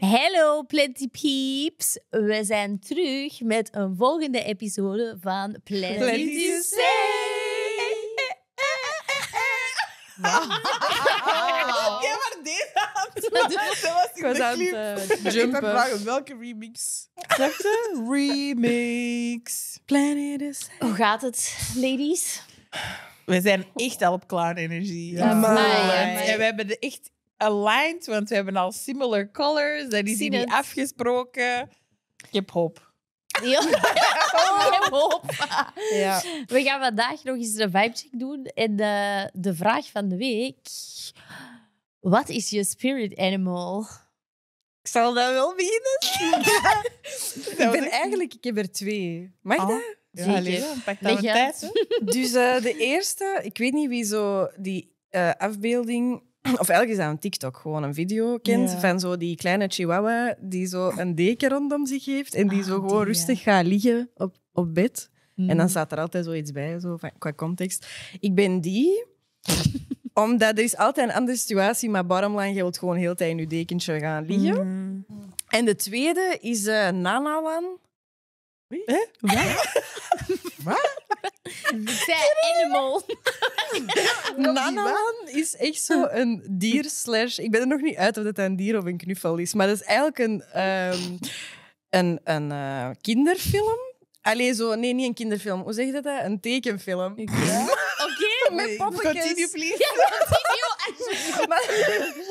Hallo Plenty Peeps. We zijn terug met een volgende episode van Plenty, Plenty to Say maar deze had Dat was Ik was in de aan het uh, vragen, welke remix? Je? Remix. Planet is... Hoe gaat het, ladies? We zijn echt al op clown energie. Ja, man. En we hebben de echt aligned, want we hebben al similar colors. Dat is niet afgesproken. Ik heb hoop. Ja. Oh. We gaan vandaag nog eens een vibecheck doen. En de, de vraag van de week... Wat is je spirit animal? Ik zal dat wel beginnen. Ik ben eigenlijk... Ik heb er twee. Mag Oh. dat? Ja, Zeker. pak dat tijd. Dus eh, de eerste... Ik weet niet wie zo die eh, afbeelding... Of eigenlijk is dat een TikTok, gewoon een video kent Ja. van zo die kleine chihuahua die zo een deken rondom zich heeft en die Ah, zo die, gewoon ja. rustig gaat liggen op, op bed. En Mm. dan staat er altijd zoiets bij, zo van, qua context. Ik ben die, omdat er is altijd een andere situatie, maar bottomline, je wilt gewoon heel de tijd in je dekentje gaan liggen. Mm. En de tweede is eh Nanawan. Ik zei animal. Nanawan is echt zo een dier slash... Ik ben er nog niet uit of dat een dier of een knuffel is, maar dat is eigenlijk een, ehm, een, een eh, kinderfilm. Allee, zo... Nee, niet een kinderfilm. Hoe zeg je dat? Een tekenfilm. Oké. Met poppetjes. Continue, please. maar,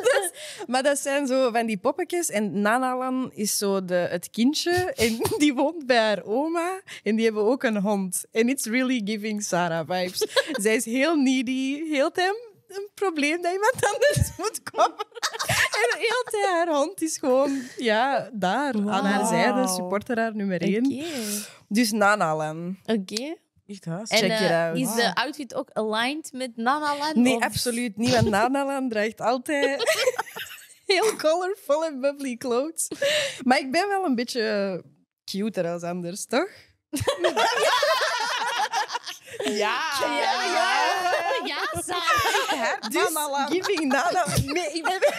dat, maar dat zijn zo van die poppetjes. En Nanalan is zo de, het kindje. En die woont bij haar oma. En die hebben ook een hond. En it's really giving Sarah vibes. Zij is heel needy. Heel tijd een probleem dat iemand anders moet komen. En heel tijd haar hond is gewoon ja, daar, aan haar zijde. Supporter haar nummer één. Dus Nanalan. Oké. Echt haast. En Check it eh, out. is de outfit ook aligned met Nanaland? Nee, of- absoluut niet. Want Nanalan draagt altijd heel colorful en bubbly clothes. Maar ik ben wel een beetje cuter als anders, toch? Ja. Ja, ja. Ja, Sarah. Dus giving Nanalan... Nee, ik ben...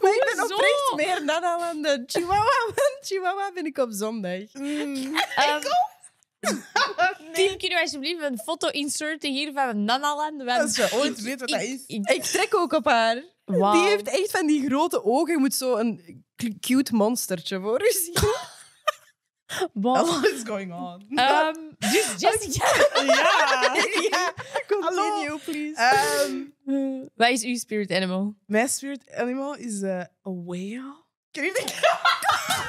Maar ik ben Hoezo? oprecht meer Nanalan dan Chihuahua. Want Chihuahua ben ik op zondag. Ehm, Team, kunnen we alsjeblieft een foto inserten hier van Nanaland? Als je ooit weet wat dat is. ik- Ik trek ook op haar. Die heeft echt van die grote ogen. Je moet zo een cute monstertje voor u zien. Wow. What is going on? Ehm, dus Jessica, ja. ja, continue, please. Ehm, wat is uw spirit animal? mijn spirit animal is eh, a whale. Ken je?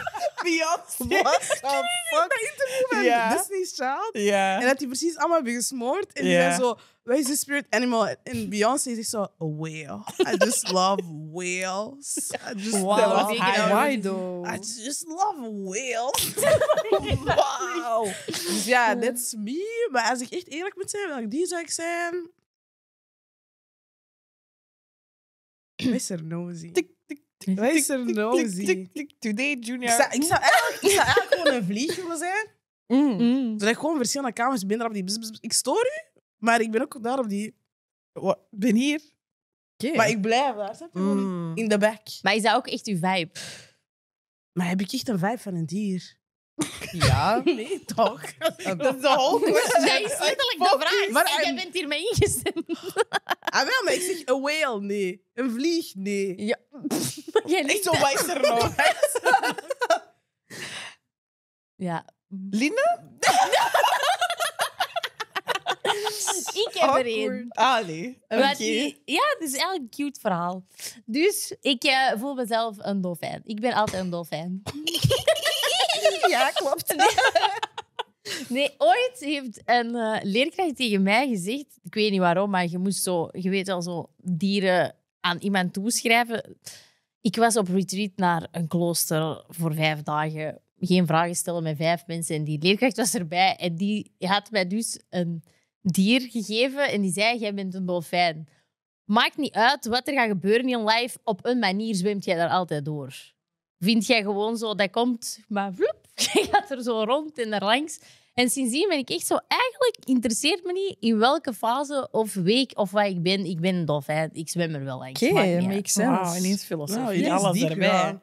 Beyoncé. What the fuck? Dat interview van Ja. Destiny's Child. Ja. En dat die precies allemaal hebben gesmoord. En die Ja. zijn zo, wat is de spirit animal? En Beyoncé zegt zo, a whale. I just love whales. I just Wow. Why though? I just love whales. Wauw. Dus ja, that's me. Maar als ik echt eerlijk moet zijn, welke die zou ik zijn... Mr. Nosy. Tik, er tik, Today, Ik Junior. zou, ik, zou eigenlijk, ik zou eigenlijk gewoon een vlieg willen zijn. Mm. Zodat ik gewoon verschillende kamers ben daar op die... bzz, bzz, bzz. Ik stoor u, maar ik ben ook daar op die... Wa- ben hier, Oké. maar ik blijf daar. Mm. In de back. Maar is dat ook echt uw vibe? Maar heb ik echt een vibe van een dier? Ja. Nee, toch? Dat is de whole question. Dat is letterlijk de vraag. Maar en jij bent hiermee ingestemd. Ah, wel, maar ik zeg een whale, nee. Een vlieg, nee. Ja. Jij Echt zo wijzer nog. Ja. Lina? Ik heb er één. Oké. die- Ja, het is eigenlijk een cute verhaal. Dus ik eh, voel mezelf een dolfijn. Ik ben altijd een dolfijn. Ja, klopt. Nee, ooit heeft een eh, leerkracht tegen mij gezegd, ik weet niet waarom, maar je moest zo, je weet wel, zo dieren aan iemand toeschrijven. Ik was op retreat naar een klooster voor vijf dagen. Geen vragen stellen met vijf mensen. En die leerkracht was erbij. En die had mij dus een dier gegeven. En die zei, jij bent een dolfijn. Maakt niet uit wat er gaat gebeuren in life. Op een manier zwemt jij daar altijd door. Vind jij gewoon zo, dat komt, maar vloep, je gaat er zo rond en er langs. En sindsdien ben ik echt zo, eigenlijk interesseert me niet in welke fase of week of wat ik ben. Ik ben een dolfijn, ik zwem er wel langs. Oké, uit. makes sense. Wauw, ineens filosofie. Nou, alles diep, erbij.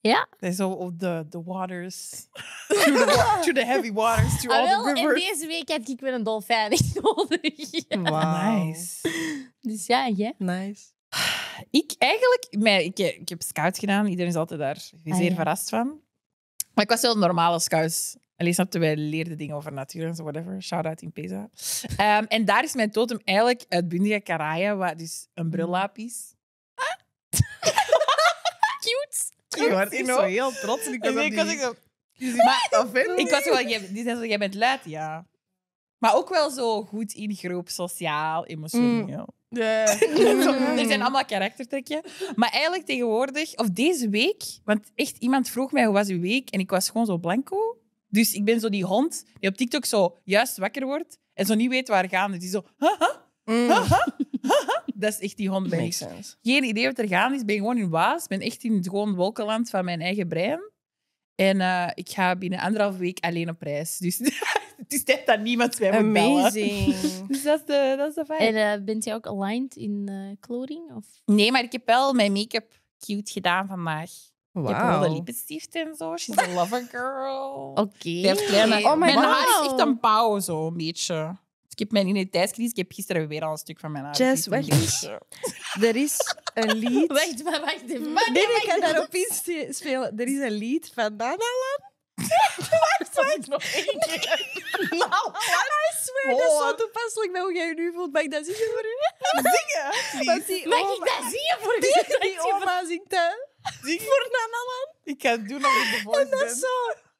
ja. Zo op de, de waters. through, the wa- through the heavy waters, through ah, all wel, the en rivers. deze week heb ik weer een dolfijn nodig. Wauw. Nice. Dus ja, jij? Nice. Ik eigenlijk, mij, ik, ik heb scout gedaan. Iedereen is altijd daar zeer Ah, ja. verrast van. Maar ik was wel een normale scout. Alleen snapte, wij leerden dingen over natuur en zo, whatever. Shout-out in Pesa. Ehm, en daar is mijn totem eigenlijk uitbundige karaya, wat dus een brillap is. Cute. Je was zo heel trots. En ik was En ik zo... Maar, Ik was wel, jij, die zijn zo, jij bent luid, ja. Maar ook wel zo goed in groep, sociaal, emotioneel. Ja. Zo, er zijn allemaal karaktertrekken. Maar eigenlijk tegenwoordig, of deze week, want echt iemand vroeg mij hoe was uw week en ik was gewoon zo blanco. Dus ik ben zo die hond die op TikTok zo juist wakker wordt en zo niet weet waar gaan. is. Die zo, haha, haha, haha. Dat is echt die hond. Sense. Geen idee wat er gaan is. Ben gewoon in Waas. Ben echt in het gewoon wolkenland van mijn eigen brein. En eh, ik ga binnen anderhalf week alleen op reis. Dus het is tijd dat niemand mij moet bellen. Amazing. Dus dat is de, dat is de vibe. En eh, bent jij ook aligned in eh, clothing? Of? Nee, maar ik heb wel mijn make-up cute gedaan vandaag. Ik heb wel de Wauw. lippenstift en zo. She's a lover girl. Oké. Kleine... Oh my mijn haar is echt een pauw, zo een beetje. Dus ik heb mijn identiteitscrisis. Ik heb gisteren weer al een stuk van mijn haar. Jess, wacht. Er is een lied. Wacht, maar wacht even. Nee, ik ga daarop inspelen. Er is een lied van Nanalan. nog één keer. I swear, dat is zo toepasselijk bij hoe jij je nu voelt. Mag ik dat zingen voor u? Zingen, Mag ik dat zien voor je? die oma zingt dat Zing. voor Nanalan. Ik ga het doen als ik de voice En dat zo...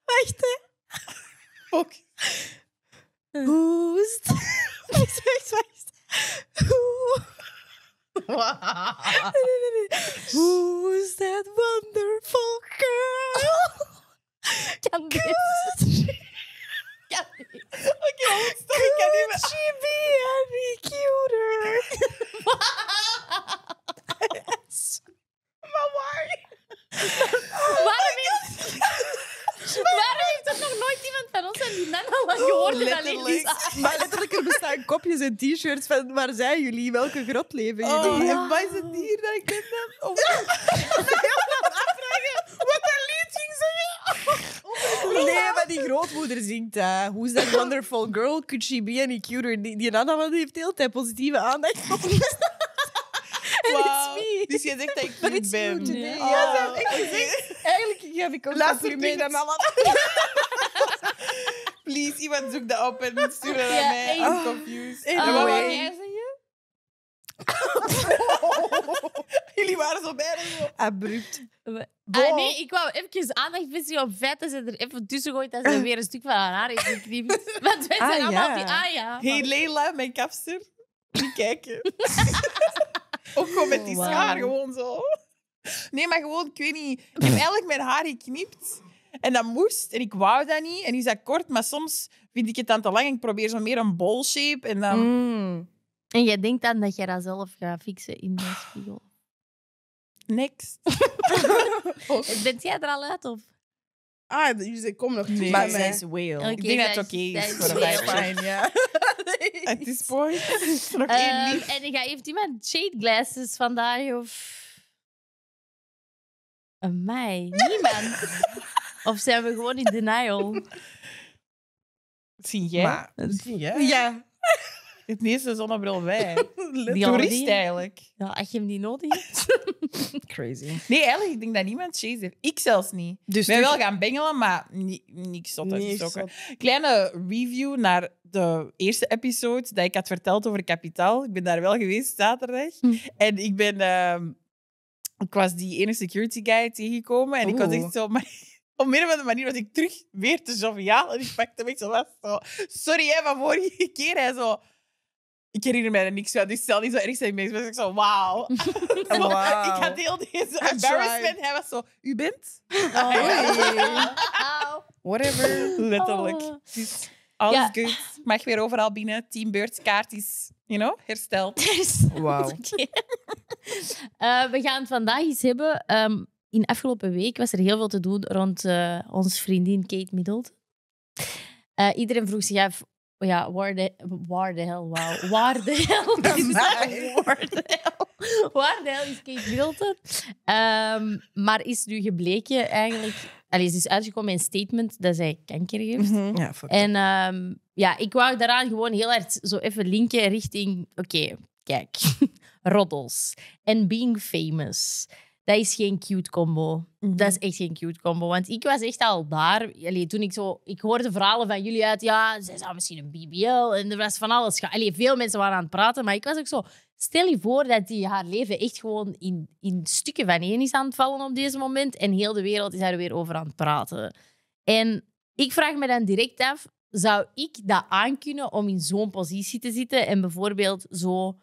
Wacht, hè. Ook. Who's... Wacht, wacht, wacht. Who's that wonderful girl? Ik kan niet meer. Could she be any cuter? Maar waar? Waarom heeft... Waarom heeft er nog nooit iemand van ons aan die Nana lang gehoord en alleen? Maar letterlijk, er bestaan kopjes en t-shirts van waar zijn jullie? Welke grot leven Oh, jullie? en wat is het hier dat ik heb? Oh, Wat een lied ging zingen! Nee, maar die grootmoeder zingt dat. Who's that wonderful girl? Could she be any cuter? Die, die Anna die heeft de hele tijd positieve aandacht. En it's me. Dus je zegt dat ik But it's ben. you. Oh, Ja, ze heeft echt gezegd. Eigenlijk geef ik ook Luister, complimenten aan please. Iemand zoek dat op en stuur dat Ja, aan mij. I'm confused. Anyway. En wat wou jij zeggen? Jullie waren zo bijna zo. Abrupt. Ah, nee, ik wou even aandacht vestigen op het feit dat ze er even tussen gooit dat ze weer een stuk van haar haar heeft geknipt. Want wij zijn Ah, allemaal ja. die... Ah ja. Hey Leila, mijn kapster. Niet kijken. Ook gewoon met die Oh, schaar, gewoon zo. Nee, maar gewoon, ik weet niet. Ik heb eigenlijk mijn haar geknipt. En dat moest. En ik wou dat niet. En nu is dat kort, maar soms vind ik het dan te lang. En ik probeer zo meer een bol shape. En dan... Mm. En jij denkt dan dat jij dat zelf gaat fixen in de spiegel. Next. Bent jij er al uit? Of? Ah, jullie zeggen, kom nog Nee. bij Maar zij is whale. Oké, Ik denk dat het oké is- voor de ja. At this point. is nog Ehm, lief. en ga heeft iemand shade glasses vandaag? Of... Een mij? Niemand. of zijn we gewoon in denial? Zie jij? Maar- Zie je? Ja. Het meeste zonnebril wij. Die Toerist eigenlijk. Ja, als je hem niet nodig hebt. Crazy. Nee, eigenlijk, ik denk dat niemand shades heeft. Ik zelfs niet. Dus ben terug- wel gaan bengelen, maar ni niks zot uitgestoken. Kleine review naar de eerste episode dat ik had verteld over kapitaal. Ik ben daar wel geweest zaterdag. Hm. En ik ben... ehm, ik was die ene security guy tegengekomen. En ik was echt zo... Maar, op een of andere manier was ik terug weer te joviaal. En ik pakte echt zo vast. Zo, Sorry, hè, van vorige keer. Hij zo... Ik herinner mij er niks van, dus stel niet zo erg zijn. Maar ik was zo, wauw. Wauw. Ik had heel deze embarrassment. Hij was zo, u bent? Auw. Whatever. Letterlijk. Oh. Dus alles Ja. goed. Mag weer overal binnen. Team Beurtskaart is, you know, hersteld. Wauw. Eh, we gaan het vandaag eens hebben. ehm, in afgelopen week was er heel veel te doen rond uh, onze vriendin Kate Middleton. Uh, iedereen vroeg zich af, oh ja, waar de, waar de hel, wauw, waar de hel is waar de hel, waar de hel is Kate Middleton? Um, maar is nu gebleken eigenlijk, allee, ze is uitgekomen in een statement dat zij kanker heeft. Mm -hmm. Ja, en um, ja, ik wou daaraan gewoon heel hard zo even linken richting, oké, okay, kijk, roddels en being famous. Dat is geen cute combo. Mm -hmm. Dat is echt geen cute combo. Want ik was echt al daar. Allee, toen ik zo... Ik hoorde verhalen van jullie uit. Ja, zij zou misschien een BBL. En er was van alles. Allee, veel mensen waren aan het praten. Maar ik was ook zo... Stel je voor dat die haar leven echt gewoon in, in stukken van één is aan het vallen op deze moment. En heel de wereld is daar weer over aan het praten. En ik vraag me dan direct af... Zou ik dat aankunnen om in zo'n positie te zitten en bijvoorbeeld zo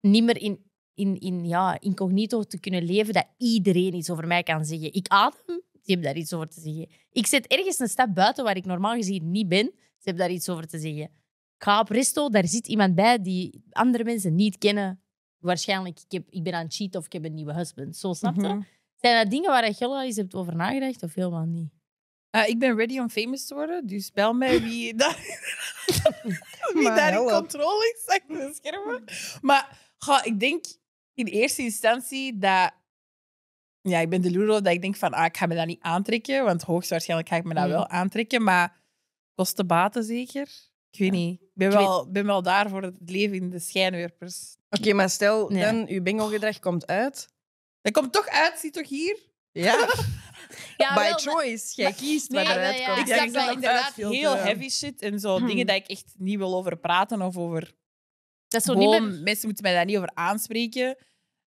niet meer in in, in ja, incognito te kunnen leven dat iedereen iets over mij kan zeggen. Ik adem, ze hebben daar iets over te zeggen. Ik zet ergens een stap buiten waar ik normaal gezien niet ben, ze hebben daar iets over te zeggen. Ik ga op resto, daar zit iemand bij die andere mensen niet kennen. Waarschijnlijk, ik, heb, ik ben aan het cheat of ik heb een nieuwe husband. Zo, snap je? Mhm. Zijn dat dingen waar je al eens hebt over nagedacht of helemaal niet? Uh, ik ben ready om famous te worden, dus bel mij wie, dat, wie daar in controle is achter de schermen. Maar ga, ik denk in eerste instantie dat... Ja, ik ben de Luro dat ik denk van, ah, ik ga me dat niet aantrekken, want hoogstwaarschijnlijk ga ik me dat Mm. wel aantrekken, maar kosten baten zeker? Ik weet niet. Ik ben, Ik weet- wel, ben wel daar voor het leven in de schijnwerpers. Oké, maar stel, Ja. dan, uw bingo-gedrag komt uit. Dat komt toch uit, zie toch hier? Ja, Ja, by wel, maar- choice. Jij kiest Nee, wat eruit ja, komt. ik snap inderdaad heel heavy shit en zo. Hmm. Dingen dat ik echt niet wil over praten of over... Dat is zo niet Gewoon, meer... mensen moeten mij daar niet over aanspreken.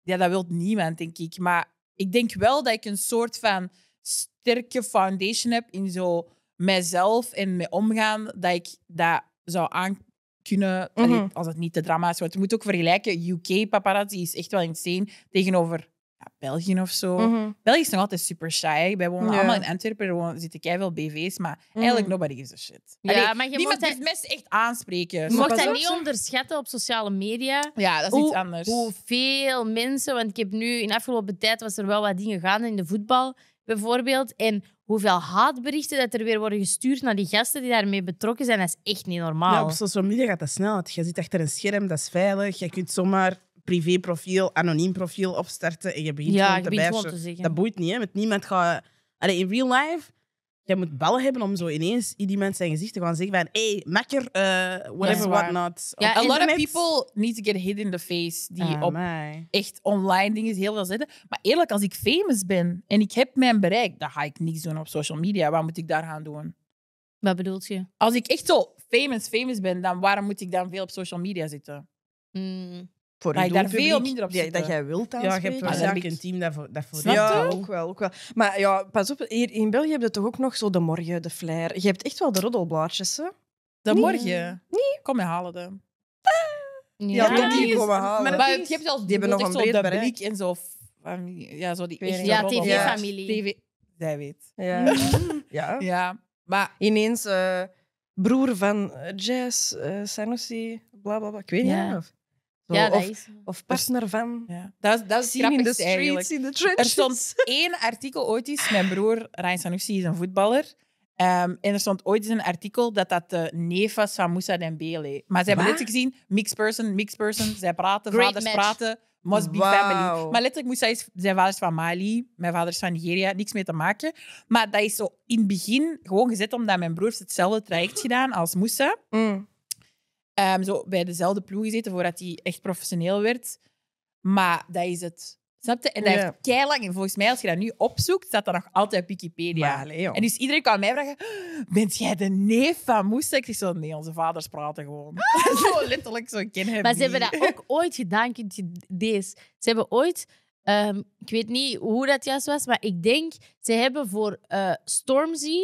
Ja, dat wil niemand, denk ik. Maar ik denk wel dat ik een soort van sterke foundation heb in zo mijzelf en mee omgaan, dat ik dat zou aan kunnen, Mhm. allee, als het niet te dramatisch wordt. Je moet ook vergelijken, UK paparazzi is echt wel insane tegenover ja, België of zo. Mhm. België is nog altijd super shy. Wij wonen Ja. allemaal in Antwerpen, er wonen- zitten keiveel BV's, maar eigenlijk nobody gives a shit. Ja, Allee, maar je niemand mocht dat- mensen echt aanspreken. Je mocht dat niet onderschatten op sociale media. Ja, dat is iets Hoe- anders. Hoeveel mensen, want ik heb nu in de afgelopen tijd was er wel wat dingen gaande in de voetbal bijvoorbeeld. En hoeveel haatberichten dat er weer worden gestuurd naar die gasten die daarmee betrokken zijn, dat is echt niet normaal. Ja, op social media gaat dat snel. Je zit achter een scherm, dat is veilig. Je kunt zomaar privéprofiel, anoniem profiel opstarten en je begint Ja, gewoon je te begint bashen. gewoon te zeggen. Dat boeit niet, hè. Met niemand gaat... Allee, in real life, je moet ballen hebben om zo ineens in die mensen zijn gezicht te gaan zeggen van hey, makker, eh, whatever, what not. Ja, A lot of people need to get hit in the face. Die Ah, op my. echt online dingen heel veel zetten. Maar eerlijk, als ik famous ben en ik heb mijn bereik, dan ga ik niks doen op social media. Wat moet ik daar gaan doen? Wat bedoelt je? Als ik echt zo famous, famous ben, dan waarom moet ik dan veel op social media zitten? Hmm. Voor je ik daar doelpubliek, veel minder op. Dat jij wilt Ja, je hebt aanspreken. Ja, waarschijnlijk een team dat voor, dat voor ja, ook wel, ook wel. Maar ja, pas op, hier in België heb je toch ook nog zo de morgen, de flair. Je hebt echt wel de roddelblaadjes, hè? Dan Nee. morgen. Kom je halen dan. Ja, Ja, toch die is- komen halen. maar Maar je hebt zelfs die hebben nog een breed de bereik. En zo. Ja, zo die echte. Ja. TV-familie. TV. Zij weet. Ja. ja. Ja, maar Ineens eh, broer van eh, Jazz, eh, Sanusi, bla bla bla. Ik weet niet. Ja. Of, zo, Ja, of, is... of partner van. ja. dat is, dat is in de eigenlijk. streets, in de Er trenches. stond één artikel ooit eens. Mijn broer Ryan Sanusi is een voetballer. Ehm, en er stond ooit eens een artikel dat dat de neef was van Moussa Dembele. Maar ze hebben Wat? letterlijk gezien, mixed person, mixed person. Zij praten, Great vaders match. praten, must be family. Maar letterlijk, Moussa is, zijn vader is van Mali, mijn vader is van Nigeria, niks mee te maken. Maar dat is zo in het begin gewoon gezet omdat mijn broer heeft hetzelfde traject gedaan als Moussa. Mm. Ehm, zo bij dezelfde ploeg gezeten voordat hij echt professioneel werd. Maar dat is het. Snap je? En dat Ja. heeft keilang. En volgens mij, als je dat nu opzoekt, staat dat nog altijd op Wikipedia. Maar. En dus iedereen kan mij vragen: Bent jij de neef van Moussa? Ik zeg zo: Nee, onze vaders praten gewoon. zo letterlijk, zo ik ken hem. Maar ze hebben dat ook ooit gedaan, kunt je deze. Ze hebben ooit, ehm, ik weet niet hoe dat juist was, maar ik denk, ze hebben voor eh, Stormzy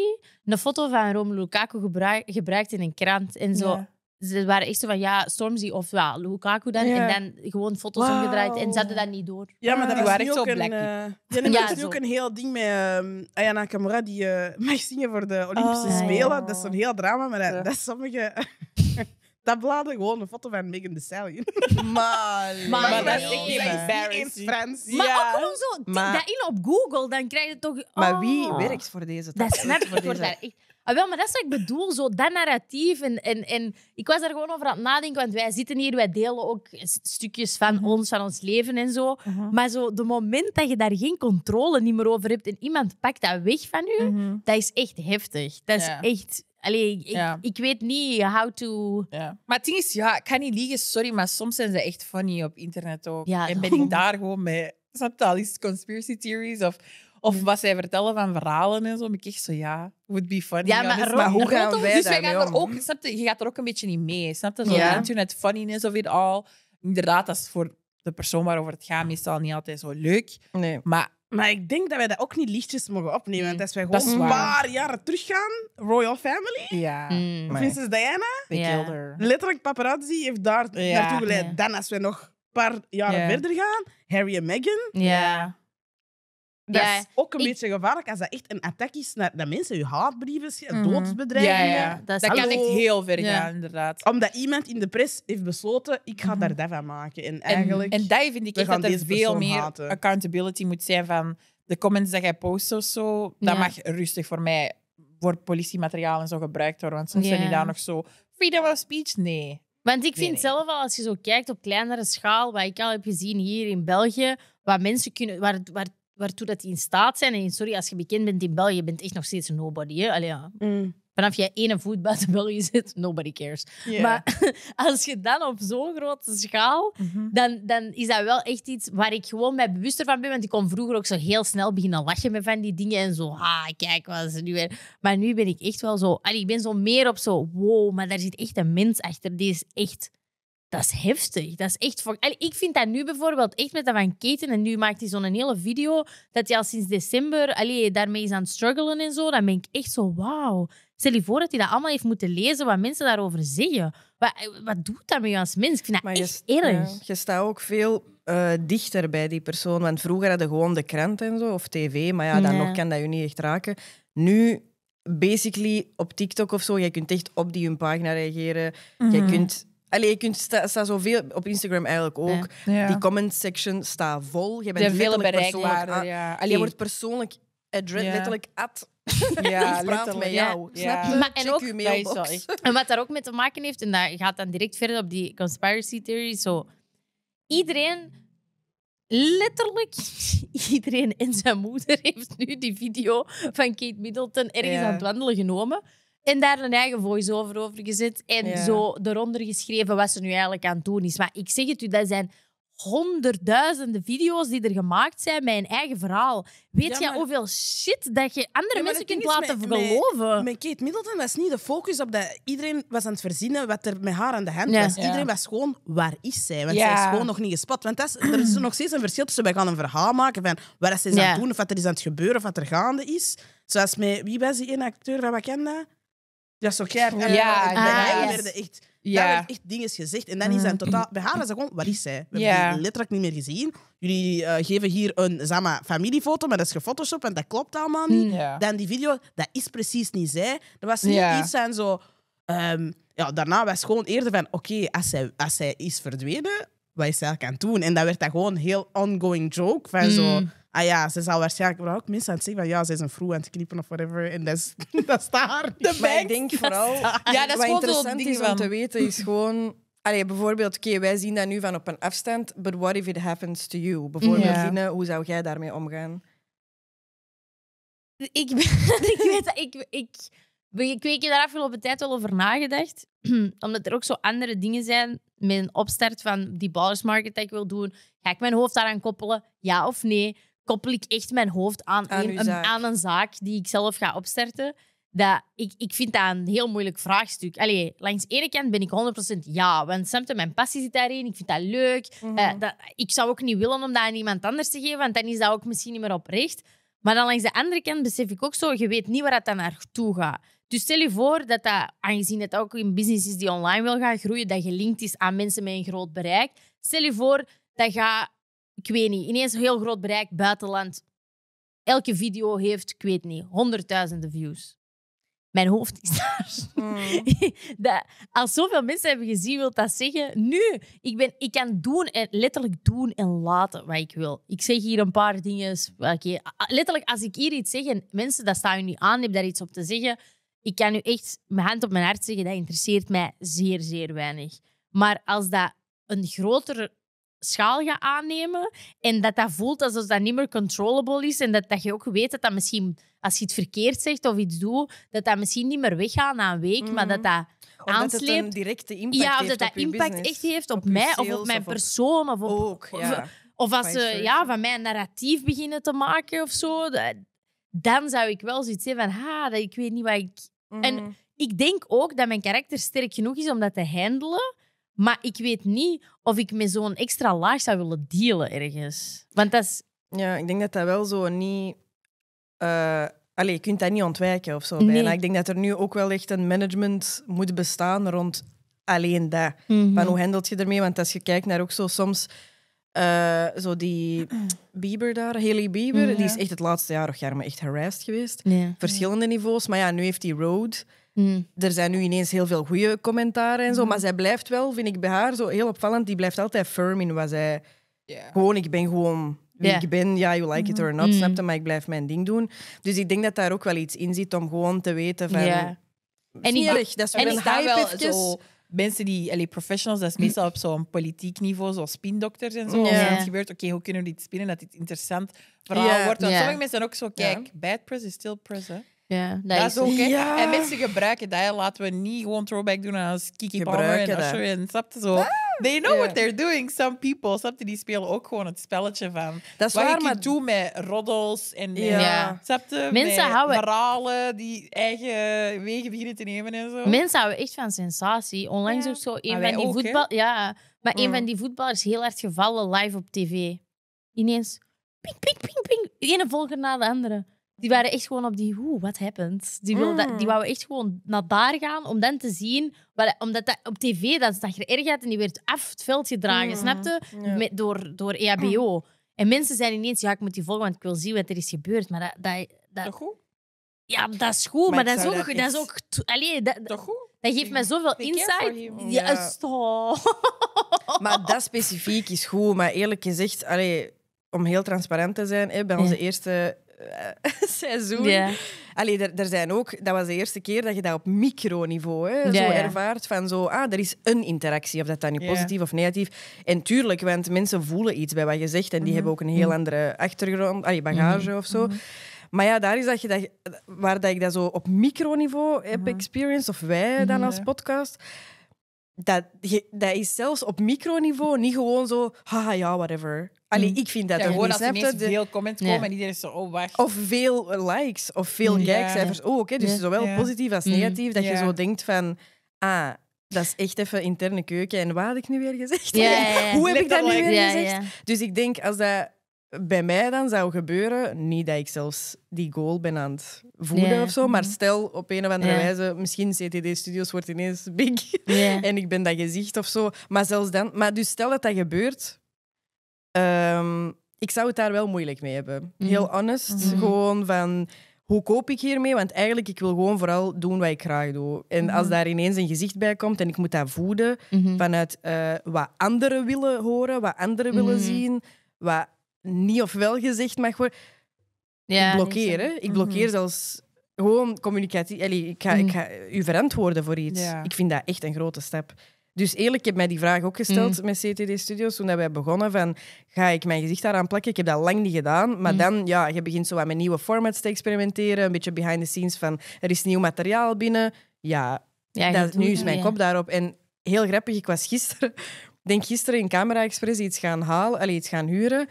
een foto van Romelu Lukaku gebruik- gebruikt in een krant. En zo, Ja. Ze waren echt zo van, ja, Stormzy of ja, Lukaku dan. Ja. En dan gewoon foto's Wauw. omgedraaid en ze hadden dat niet door. Ja, maar dat Die was waren echt ook zo een, black eh, people. ja, dat is ook een heel ding met ehm Ayana Kamura die eh mag zingen voor de Olympische Oh. Spelen. Dat is zo'n heel drama, maar dat, Ja. dat sommige tabbladen gewoon een foto van Megan Thee Stallion. Maar, Maar Maar dat is niet dat is embarrassing. Frans. Maar Ja. ook gewoon zo, tik dat in op Google, dan krijg je toch... Maar wie Oh. werkt voor deze Dat taal? snap ik. Voor deze-. Ah, wel, maar dat is wat ik bedoel, zo dat narratief. En, en, en ik was daar gewoon over aan het nadenken, want wij zitten hier, wij delen ook stukjes van ons, van ons leven en zo. Maar zo, de moment dat je daar geen controle niet meer over hebt en iemand pakt dat weg van u, Mhm. dat is echt heftig. Dat is Ja. echt... Allee, ik, Ja. ik weet niet how to... Ja. Maar het ding is, ja, ik kan niet liegen, sorry, maar soms zijn ze echt funny op internet ook. Ja, en ben ik daar gewoon mee. Snap je al conspiracy theories of, of wat zij vertellen van verhalen en zo. Ik echt zo, ja, would be funny. Ja, maar Maar hoe gaan wij dus wij gaan er ook, snap je, je gaat er ook een beetje niet mee. Snap je? Zo Ja. internet funniness of it all. Inderdaad, dat is voor de persoon waarover het gaat meestal niet altijd zo leuk. Nee. Maar Maar ik denk dat wij dat ook niet lichtjes mogen opnemen. Want als wij Dat gewoon is een waar. paar jaren teruggaan, Royal Family, ja, Mm. Maar- Princess Diana, they Ja. killed her. letterlijk paparazzi heeft daar Ja. naartoe geleid. Ja. Dan als we nog een paar jaren Ja. verder gaan, Harry en Meghan, Ja. Dat Ja, is ook een ik- beetje gevaarlijk als dat echt een attack is, naar, dat mensen je haatbrieven schrijven, Mhm. doodsbedreigingen. Ja, ja. Dat Dat, is- kan echt heel ver Ja. gaan, inderdaad. Omdat iemand in de pres heeft besloten, ik ga daar dat van maken. En En, eigenlijk... en dat vind ik echt dat er veel meer haten. accountability moet zijn van de comments dat jij post of zo. Dat Ja. mag rustig voor mij voor politiemateriaal en zo gebruikt worden. Want soms zijn die daar nog zo... Freedom of speech? Nee. Want ik vind nee. zelf al, als je zo kijkt op kleinere schaal, wat ik al heb gezien hier in België, wat mensen kunnen, waar, waar, waartoe dat die in staat zijn. En sorry, als je bekend bent in België, je bent echt nog steeds een nobody. Hè? Allee, ja. Mm. Vanaf je ene voet buiten België zit, nobody cares. Maar als je dan op zo'n grote schaal, dan, dan is dat wel echt iets waar ik gewoon mij bewuster van ben. Want ik kon vroeger ook zo heel snel beginnen lachen met van die dingen. En zo, ha, kijk wat is er nu weer. Maar nu ben ik echt wel zo... Allee, ik ben zo meer op zo, wow, maar daar zit echt een mens achter. Die is echt... Dat is heftig. Dat is echt... Allee, ik vind dat nu bijvoorbeeld echt met dat van Keten. En nu maakt hij zo'n hele video dat hij al sinds december allee, daarmee is aan het struggelen en zo. Dan ben ik echt zo, wauw. Stel je voor dat hij dat allemaal heeft moeten lezen, wat mensen daarover zeggen. Wat, wat doet dat met je als mens? Ik vind dat Maar je, echt erg. ja, je staat ook veel eh, dichter bij die persoon. Want vroeger hadden gewoon de krant en zo, of tv. Maar ja, dan nog kan dat je niet echt raken. Nu, basically, op TikTok of zo, je kunt echt op die hun pagina reageren. Je kunt... Allee, je kunt sta, staat zoveel op Instagram eigenlijk ook. Ja. Die comment section staat vol. Je bent veel letterlijk persoonlijk bereikbaarder. aan- Ja. Je wordt persoonlijk address, Ja. letterlijk at. ja, ik praat met letterlijk. jou. Ja. Snap je? Maar- en ook- mailbox. wat daar ook mee te maken heeft, en dat gaat dan direct verder op die conspiracy theory, zo... Iedereen, letterlijk iedereen en zijn moeder heeft nu die video van Kate Middleton ergens Ja. aan het wandelen genomen en daar een eigen voice-over over gezet en Ja. zo eronder geschreven wat ze nu eigenlijk aan het doen is. Maar ik zeg het u, dat zijn honderdduizenden video's die er gemaakt zijn met een eigen verhaal. Weet Ja, je hoeveel shit dat je andere Ja, mensen kunt laten met- met- geloven? Met Kate Middleton was niet de focus op dat iedereen was aan het verzinnen wat er met haar aan de hand was. Ja. Iedereen was gewoon, waar is zij? Want zij is gewoon nog niet gespot. Want dat is, er is nog steeds een verschil tussen, wij gaan een verhaal maken van wat ze is aan het doen, of wat er is aan het gebeuren, of wat er gaande is. Zoals met, wie was die ene acteur van Wakanda? Ja, zo keihard. Ja, En bij ah, werden echt, Ja. Daar werd echt dingen gezegd. En dan is dat totaal... Bij haar was dat gewoon, waar is zij? We hebben Ja. die letterlijk niet meer gezien. Jullie eh, geven hier een zeg maar, familiefoto, maar dat is gefotoshopt en dat klopt allemaal niet. Ja. Dan die video, dat is precies niet zij. Dat was niet Ja. iets aan zo... ehm, ja, daarna was gewoon eerder van, oké, als, zij, als zij is verdwenen, wat is zij eigenlijk aan het doen? En dan werd dat gewoon een heel ongoing joke van zo... Ah ja, ze zal waarschijnlijk... Maar ook mensen aan het zeggen van, ja, ze is een vrouw aan het knippen of whatever. En dat is, dat is daar niet. Maar ik denk vooral... Ja, dat is wat interessant is om van- te weten, is gewoon... Allee, bijvoorbeeld, oké, wij zien dat nu van op een afstand, but what if it happens to you? Bijvoorbeeld, Ja. Line, hoe zou jij daarmee omgaan? Ik, ben- ik weet dat ik, ik, ik, ik heb daar afgelopen tijd wel over nagedacht. Omdat er ook zo andere dingen zijn met een opstart van die ballers market dat ik wil doen. Ga ik mijn hoofd daaraan koppelen? Ja of nee? Koppel ik echt mijn hoofd aan, Aan een, zaak. aan een zaak die ik zelf ga opstarten? Dat, ik, ik vind dat een heel moeilijk vraagstuk. Allee, langs de ene kant ben ik 100% ja, want snap je, mijn passie zit daarin. Ik vind dat leuk. Eh, dat, ik zou ook niet willen om dat aan iemand anders te geven, want dan is dat ook misschien niet meer oprecht. Maar dan langs de andere kant besef ik ook zo, je weet niet waar dat dan naartoe gaat. Dus stel je voor dat dat, aangezien het ook een business is die online wil gaan groeien, dat gelinkt is aan mensen met een groot bereik. Stel je voor dat gaat, ik weet niet, ineens een heel groot bereik buitenland. Elke video heeft, ik weet niet, honderdduizenden views. Mijn hoofd is daar. Mm. dat, als zoveel mensen hebben gezien, wil dat zeggen. Nu, ik, ben, ik kan doen en letterlijk doen en laten wat ik wil. Ik zeg hier een paar dingen. Letterlijk, als ik hier iets zeg en mensen, dat staan je niet aan, heb daar iets op te zeggen. Ik kan nu echt mijn hand op mijn hart zeggen, dat interesseert mij zeer, zeer weinig. Maar als dat een grotere schaal gaat aannemen en dat dat voelt alsof dat niet meer controllable is en dat, dat je ook weet dat dat misschien, als je het verkeerd zegt of iets doet, dat dat misschien niet meer weggaat na een week, maar dat dat Of dat een aansleept. directe impact Ja, of dat dat impact business. echt heeft op, mij of op mijn of persoon of op, Ook, ja. of als ze versa. ja, van mij een narratief beginnen te maken of zo, dat- dan zou ik wel zoiets hebben van, ha, dat ik weet niet wat ik... En Mhm. ik denk ook dat mijn karakter sterk genoeg is om dat te handelen, maar ik weet niet of ik met zo'n extra laag zou willen dealen ergens. Want dat is... Ja, ik denk dat dat wel zo niet... eh allee, je kunt dat niet ontwijken of zo. Nee. Bijna. Ik denk dat er nu ook wel echt een management moet bestaan rond alleen dat. Van hoe handelt je ermee? Want als je kijkt naar ook zo soms... eh, zo die Bieber daar, Haley Bieber, Mhm. die is echt het laatste jaar of jaar maar echt harassed geweest. Verschillende niveaus. Maar ja, nu heeft hij Road. Mm. Er zijn nu ineens heel veel goede commentaren en zo. Mhm. Maar zij blijft wel, vind ik bij haar zo heel opvallend, die blijft altijd firm in wat zij... Gewoon, ik ben gewoon wie ik ben. Ja, you like it or not, snap je? Maar ik blijf mijn ding doen. Dus ik denk dat daar ook wel iets in zit om gewoon te weten van... Ja. En ik- ik, dat is En ik wel zo... Mensen die, allee, professionals, dat is meestal op zo'n politiek niveau, zoals spindokters en zo. Als er iets gebeurt, oké, hoe kunnen we dit spinnen dat dit interessant verhaal wordt? Want sommige mensen zijn ook zo, kijk, bad press is still press, hè. Ja, Dat, is ook, hè. Ja. En mensen gebruiken dat, hè. laten we niet gewoon throwback doen als Kiki Palmer en. Usher en zo. They know Ja. what they're doing. Some people, snap je, die spelen ook gewoon het spelletje van Dat is wat waar, je maar... doen met roddels en Ja. snap je, Mensen met houden- verhalen die eigen wegen beginnen te nemen en zo. Mensen houden echt van sensatie. Onlangs Ja. ook zo een Maar van die ook, voetbal... Ja, maar een Mm. van die voetballers heel hard gevallen live op tv. Ineens... Ping, ping, ping, ping. De ene volger na de andere. Die waren echt gewoon op die... Oeh, what happened? Die, wilden, Mm. die wouden echt gewoon naar daar gaan om dan te zien... Wat, omdat dat op tv, dat zag er erg uit en die werd af het veld gedragen, Mm. snapte? Ja. Met, door, door EHBO. En mensen zijn ineens... Ja, ik moet die volgen, want ik wil zien wat er is gebeurd. Maar dat... dat, dat Toch goed? ja, dat is goed, Maar dat, is ook, dat dat is ook... Allee, dat, Toch goed? dat geeft mij zoveel insight. Ja, Ja. stop. Maar dat specifiek is goed. Maar eerlijk gezegd, allee, om heel transparant te zijn, hè, bij Ja. onze eerste seizoen... Ja. Allee, er, er zijn ook, dat was de eerste keer dat je dat op microniveau hè, zo ervaart. Van zo, ah, er is een interactie, of dat dan nu positief of negatief. En tuurlijk, want mensen voelen iets bij wat je zegt en die hebben ook een heel andere achtergrond, allee, bagage of zo. Maar ja, daar is dat je dat, waar dat ik dat zo op microniveau heb experienced, of wij dan als podcast. Dat, dat is zelfs op microniveau niet gewoon zo, haha, ja, whatever. Allee, ik vind dat Ja, toch gewoon niet, als er snap je? ineens De- veel comments Ja. komen en iedereen is zo, oh, wacht. of veel likes of veel Ja. kijkcijfers ook. Hè? Dus Ja. zowel Ja. positief als Mm. negatief. Dat je Ja. zo denkt van... Ah, dat is echt even interne keuken. En wat had ik nu weer gezegd? Ja, ja, ja. Hoe heb ik dat nu weer Ja, gezegd? ja. Dus ik denk, als dat bij mij dan zou gebeuren... Niet dat ik zelfs die goal ben aan het voeden Ja. of zo, maar stel op een of andere Ja. wijze... Misschien CTD Studios wordt ineens big Ja. en ik ben dat gezicht of zo. Maar zelfs dan... Maar dus stel dat dat gebeurt... ehm, ik zou het daar wel moeilijk mee hebben. Heel Mhm. honest. Mhm. Gewoon van... Hoe koop ik hiermee? Want eigenlijk, ik wil gewoon vooral doen wat ik graag doe. En als Mhm. daar ineens een gezicht bij komt en ik moet dat voeden vanuit eh, wat anderen willen horen, wat anderen willen zien, wat niet of wel gezegd mag worden. Ja, ik blokkeer, hè. Ik blokkeer zelfs gewoon communicatie. Allee, ik, ga, ik ga u verantwoorden voor iets. Ja. Ik vind dat echt een grote stap. Dus eerlijk, ik heb mij die vraag ook gesteld Mhm. met CTD Studios toen wij begonnen van ga ik mijn gezicht daaraan plakken? Ik heb dat lang niet gedaan, maar Mhm. dan ja, je begint zo wat met nieuwe formats te experimenteren, een beetje behind the scenes van er is nieuw materiaal binnen. Ja, dat, nu is mijn ja. kop daarop. En heel grappig, ik was gisteren, denk gisteren in Camera Express iets gaan halen, allee, iets gaan huren.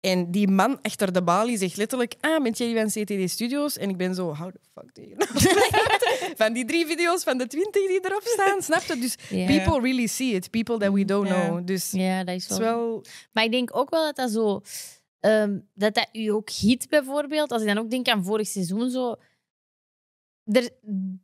En die man achter de balie zegt letterlijk: Ah, bent jij van CTD Studios? En ik ben zo: How the fuck do you know? Van die drie video's van de twintig die erop staan, snap je? Dus people really see it, people that we don't know. Dus Ja, dat is wel. Maar ik denk ook wel dat dat zo... ehm, dat dat u ook hit, bijvoorbeeld. Als ik dan ook denk aan vorig seizoen, zo... er,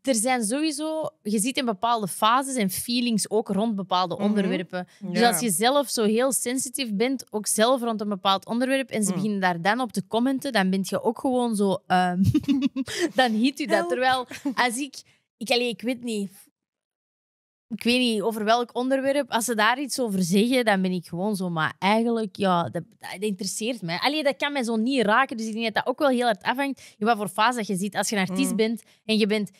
er zijn sowieso, je ziet in bepaalde fases en feelings ook rond bepaalde Mhm. onderwerpen. Dus als je zelf zo heel sensitief bent, ook zelf rond een bepaald onderwerp, en ze Mm. beginnen daar dan op te commenten, dan ben je ook gewoon zo. ehm, dan hit u dat. Terwijl als ik, ik, allee, ik weet niet. Ik weet niet over welk onderwerp. Als ze daar iets over zeggen, dan ben ik gewoon zo. Maar eigenlijk, ja, dat, dat interesseert mij. Allee, dat kan mij zo niet raken. Dus ik denk dat dat ook wel heel hard afhangt in wat voor fase dat je zit. Als je een artiest Mm. bent en je bent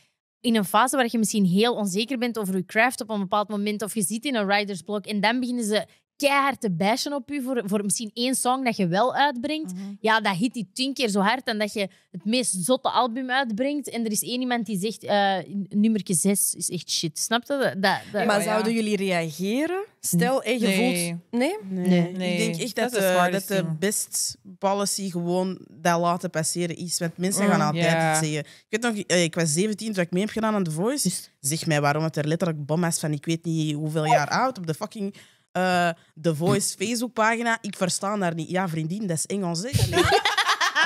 in een fase waar je misschien heel onzeker bent over je craft op een bepaald moment, of je zit in een writersblok en dan beginnen ze keihard te bashen op je voor, voor misschien één song dat je wel uitbrengt. Mhm. Ja, dat hit die tien keer zo hard dan dat je het meest zotte album uitbrengt. En er is één iemand die zegt, eh nummertje 6 is echt shit. Snap je? Dat, dat, dat- Maar ja. zouden jullie reageren? Stel, en je Nee. voelt... Nee? Nee. Nee, Ik denk echt dat dat, de, smartest dat de best policy gewoon dat laten passeren is. Want mensen Mm, gaan altijd iets zeggen. Ik weet nog, eh, ik was 17 toen ik mee heb gedaan aan The Voice. Zeg mij waarom het er letterlijk bom is van ik weet niet hoeveel jaar oud op de fucking eh The Voice Facebookpagina. Ik versta daar niet. Ja, vriendin, dat is Engels. Hè?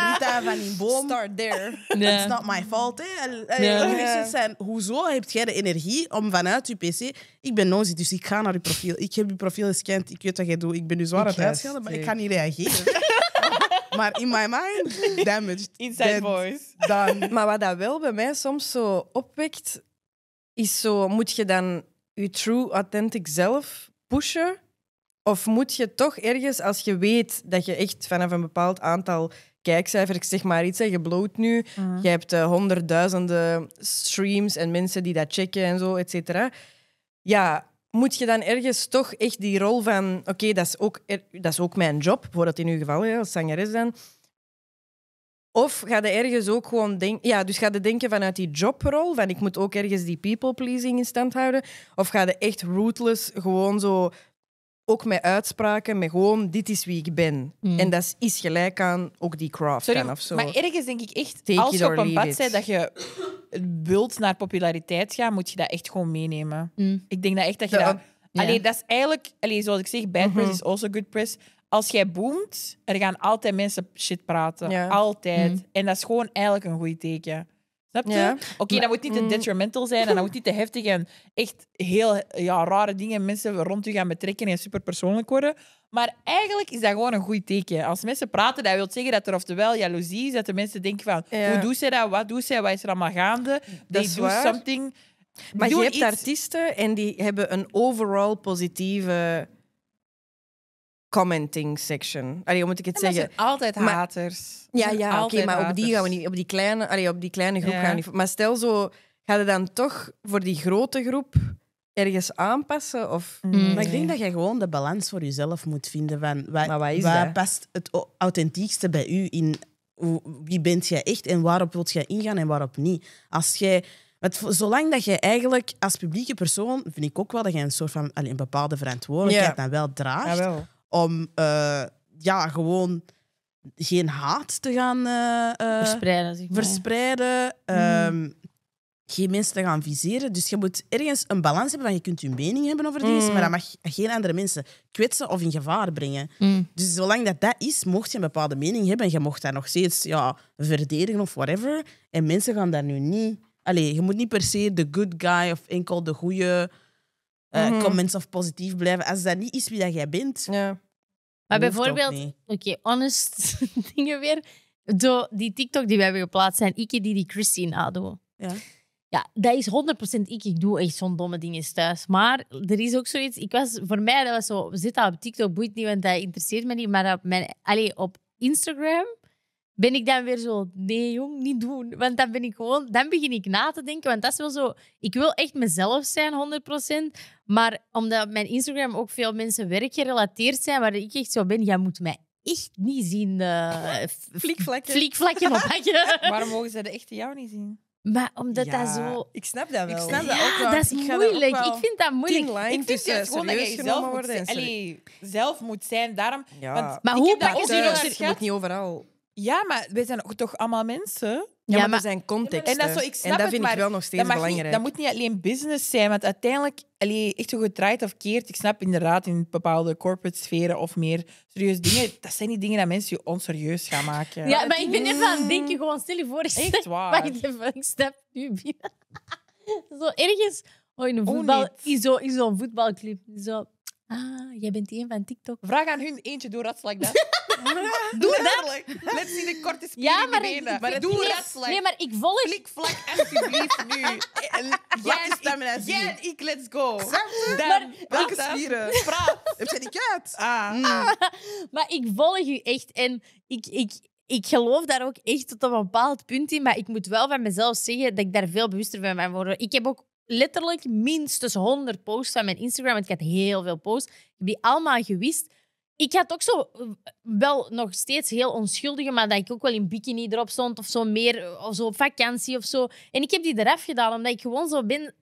Rita van in Boom. Start there. It's not my fault. Hè. Zijn, hoezo heb jij de energie om vanuit je pc... Ik ben nosy, dus ik ga naar je profiel. Ik heb je profiel gescand. Ik weet wat jij doet. Ik ben nu zwaar aan Ik het ga uitschelden, maar ik ga niet reageren. maar in my mind, damaged. Inside dead, voice. Done. Maar wat dat wel bij mij soms zo opwekt, is zo, moet je dan je true authentic zelf pushen? Of moet je toch ergens, als je weet dat je echt vanaf een bepaald aantal kijkcijfers, ik zeg maar iets, hè, je bloot nu, je hebt eh, honderdduizenden streams en mensen die dat checken en zo, et cetera. Ja, moet je dan ergens toch echt die rol van, oké, dat is ook er- dat is ook mijn job, bijvoorbeeld in uw geval, hè, als zangeres dan, of ga je ergens ook gewoon denken... Ja, dus ga je denken vanuit die jobrol, van ik moet ook ergens die people-pleasing in stand houden. Of ga je echt rootless gewoon zo... Ook met uitspraken, met gewoon dit is wie ik ben. Mm. En dat is, gelijk aan ook die craft Sorry, dan of zo. maar ergens denk ik echt, Take als je op een pad it. bent dat je wilt naar populariteit gaan, moet je dat echt gewoon meenemen. Mm. Ik denk dat echt dat je dat... Ja. Allee, dat is eigenlijk... Allee, zoals ik zeg, bad press Mhm. is also good press. Als jij boomt, er gaan altijd mensen shit praten. Ja. Altijd. Mhm. En dat is gewoon eigenlijk een goed teken. Snap je? Ja. Oké, dat moet niet te Mm. detrimental zijn en dat moet niet te heftig en echt heel ja, rare dingen mensen rond u gaan betrekken en super persoonlijk worden. Maar eigenlijk is dat gewoon een goed teken. Als mensen praten, dat wil zeggen dat er oftewel jaloezie is, dat de mensen denken van, Ja. hoe doet zij dat, wat doet zij, wat is er allemaal gaande? They is do waar. something. Maar je hebt iets. artiesten en die hebben een overall positieve commenting section. Allee, hoe moet ik het En zeggen? zijn altijd Maar- haters. Ja, ja, oké, maar op die gaan we niet. Op die kleine, allee, op die kleine groep Ja. gaan we niet. Maar stel zo, ga je dan toch voor die grote groep ergens aanpassen? Of... Mm. Maar ik denk dat je gewoon de balans voor jezelf moet vinden. Van wat, Maar wat is dat? past het authentiekste bij u in wie bent jij echt en waarop wilt jij ingaan en waarop niet? Als jij, want v- zolang dat je eigenlijk als publieke persoon, vind ik ook wel dat je een soort van allee, een bepaalde verantwoordelijkheid Ja. dan wel draagt Jawel. Om eh, ja, gewoon geen haat te gaan eh, eh, Verspreiden, zeg maar. verspreiden. ehm, geen mensen te gaan viseren. Dus je moet ergens een balans hebben van je kunt je mening hebben over dingen, Mm. maar dat mag geen andere mensen kwetsen of in gevaar brengen. Mm. Dus zolang dat dat is, mocht je een bepaalde mening hebben en je mocht dat nog steeds ja, verdedigen of whatever. En mensen gaan daar nu niet... Allee, je moet niet per se de good guy of enkel de goede eh, Mhm. comments of positief blijven. Als dat niet is wie dat jij bent, Ja. Maar bijvoorbeeld, oké, honest dingen weer. Zo, die TikTok die we hebben geplaatst zijn ik die die Christine nadoe. Ja. Ja, dat is 100% ik. Ik doe echt zo'n domme dingen thuis. Maar er is ook zoiets. Ik was, voor mij, dat was zo. We zitten op TikTok, boeit niet, want dat interesseert me niet. Maar op, mijn, allee, op Instagram ben ik dan weer zo. Nee, jong, niet doen. Want dan ben ik gewoon. Dan begin ik na te denken. Want dat is wel zo. Ik wil echt mezelf zijn, 100%. Maar omdat mijn Instagram ook veel mensen werkgerelateerd zijn, waar ik echt zo ben, jij moet mij echt niet zien. eh Flikvlakken. Flikvlakken. Waarom mogen ze de echte jou niet zien? Maar omdat Ja. dat zo. Ik snap dat wel. Ik snap dat Ja, ook wel. dat is Ik moeilijk. wel- Ik vind dat moeilijk. Ik vind tussen juist gewoon dat je genomen moet, zijn. zelf moet zijn. Daarom, Ja. want Maar ik hoe heb dat pak ook. Je moet niet overal. Ja, maar wij zijn ook toch allemaal mensen? Ja, maar, maar- er zijn contexten. En dat, zo, ik snap en dat het, vind maar ik wel nog steeds dat, mag belangrijk. niet, dat moet niet alleen business zijn, want uiteindelijk, allee, echt hoe gedraaid of keert, ik snap inderdaad in bepaalde corporate sferen of meer serieuze dingen, dat zijn niet dingen dat mensen je onserieus gaan maken. Ja, maar ik ben even aan het denken, gewoon stel je voor... ik Echt waar. Wacht even, ik stap nu binnen. Zo ergens oh, in, een Oh, voetbal, niet. in zo'n in zo'n voetbalclub. Zo, ah, jij bent een van TikTok. Vraag aan hun eentje door that. Doe dat! Let's see de korte spieren Ja, maar ik, benen. ik- Maar ik- doe nee, maar ik volg... Flik, vlak, alsjeblieft, nu. Jij en stemmen en ik, zien. jij en ik, let's go. Maar- Welke spieren? Praat. Heb je die uit? Ah. Maar ik volg u echt. En ik, ik, ik geloof daar ook echt tot op een bepaald punt in. Maar ik moet wel van mezelf zeggen dat ik daar veel bewuster van ben worden. Ik heb ook letterlijk minstens 100 posts van mijn Instagram. Want ik had heel veel posts. Ik heb die allemaal gewist. Ik had ook zo eh, wel nog steeds heel onschuldige, maar dat ik ook wel in bikini erop stond of zo meer eh, of zo op vakantie of zo. En ik heb die eraf gedaan omdat ik gewoon zo ben.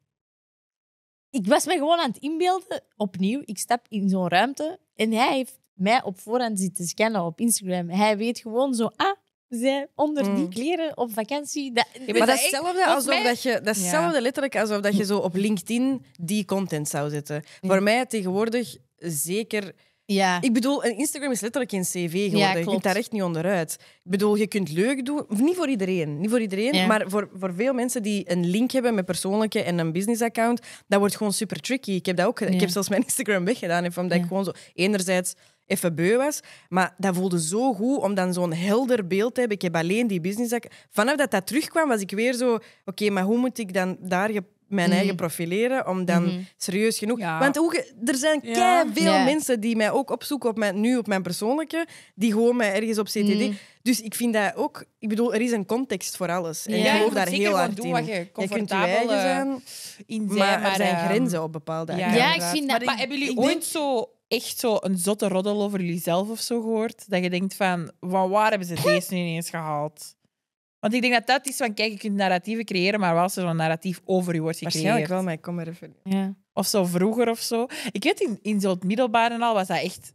Ik was me gewoon aan het inbeelden. Opnieuw, ik stap in zo'n ruimte en hij heeft mij op voorhand zitten scannen op Instagram. Hij weet gewoon zo, ah, zij onder die Mm. kleren op vakantie. Dat, weet Maar dat dat is hetzelfde alsof mij- dat je... Dat is Ja. letterlijk alsof dat je zo op LinkedIn die content zou zetten. Voor mij tegenwoordig zeker... ja. Ik bedoel, een Instagram is letterlijk een cv geworden. je kunt daar echt niet onderuit. Ik bedoel, je kunt leuk doen. Niet voor iedereen. Niet voor iedereen, Ja. maar voor, voor veel mensen die een link hebben met persoonlijke en een business-account, dat wordt gewoon super tricky. Ik heb dat ook. Ik heb zelfs mijn Instagram weggedaan, even omdat ik gewoon zo enerzijds even beu was. Maar dat voelde zo goed om dan zo'n helder beeld te hebben. Ik heb alleen die business account. Vanaf dat dat terugkwam, was ik weer zo... Oké, maar hoe moet ik dan daar je- mijn Mhm. eigen profileren om dan Mhm. serieus genoeg... Ja. Want hoe ge- er zijn Ja. veel Ja. mensen die mij ook opzoeken op mijn, nu op mijn persoonlijke, die gewoon mij ergens op CTD... Mhm. Dus ik vind dat ook... Ik bedoel, er is een context voor alles. En Ja, ik je geloof moet daar zeker heel gewoon hard doen in. wat je Je kunt je comfortabel, eigen eh, zijn, in zijn. maar er zijn ehm, grenzen op bepaalde ja. ik vind dat... Maar hebben jullie ik ooit denk- zo echt zo een zotte roddel over jullie zelf of zo gehoord? Dat je denkt van, van waar hebben ze deze nu ineens gehaald? Want ik denk dat dat is van, kijk, je kunt narratieven creëren, maar wel als er zo'n narratief over je wordt gecreëerd. Waarschijnlijk wel, maar ik kom er even... Ja. Of zo vroeger of zo. Ik weet, in, in zo'n middelbare en al was dat echt...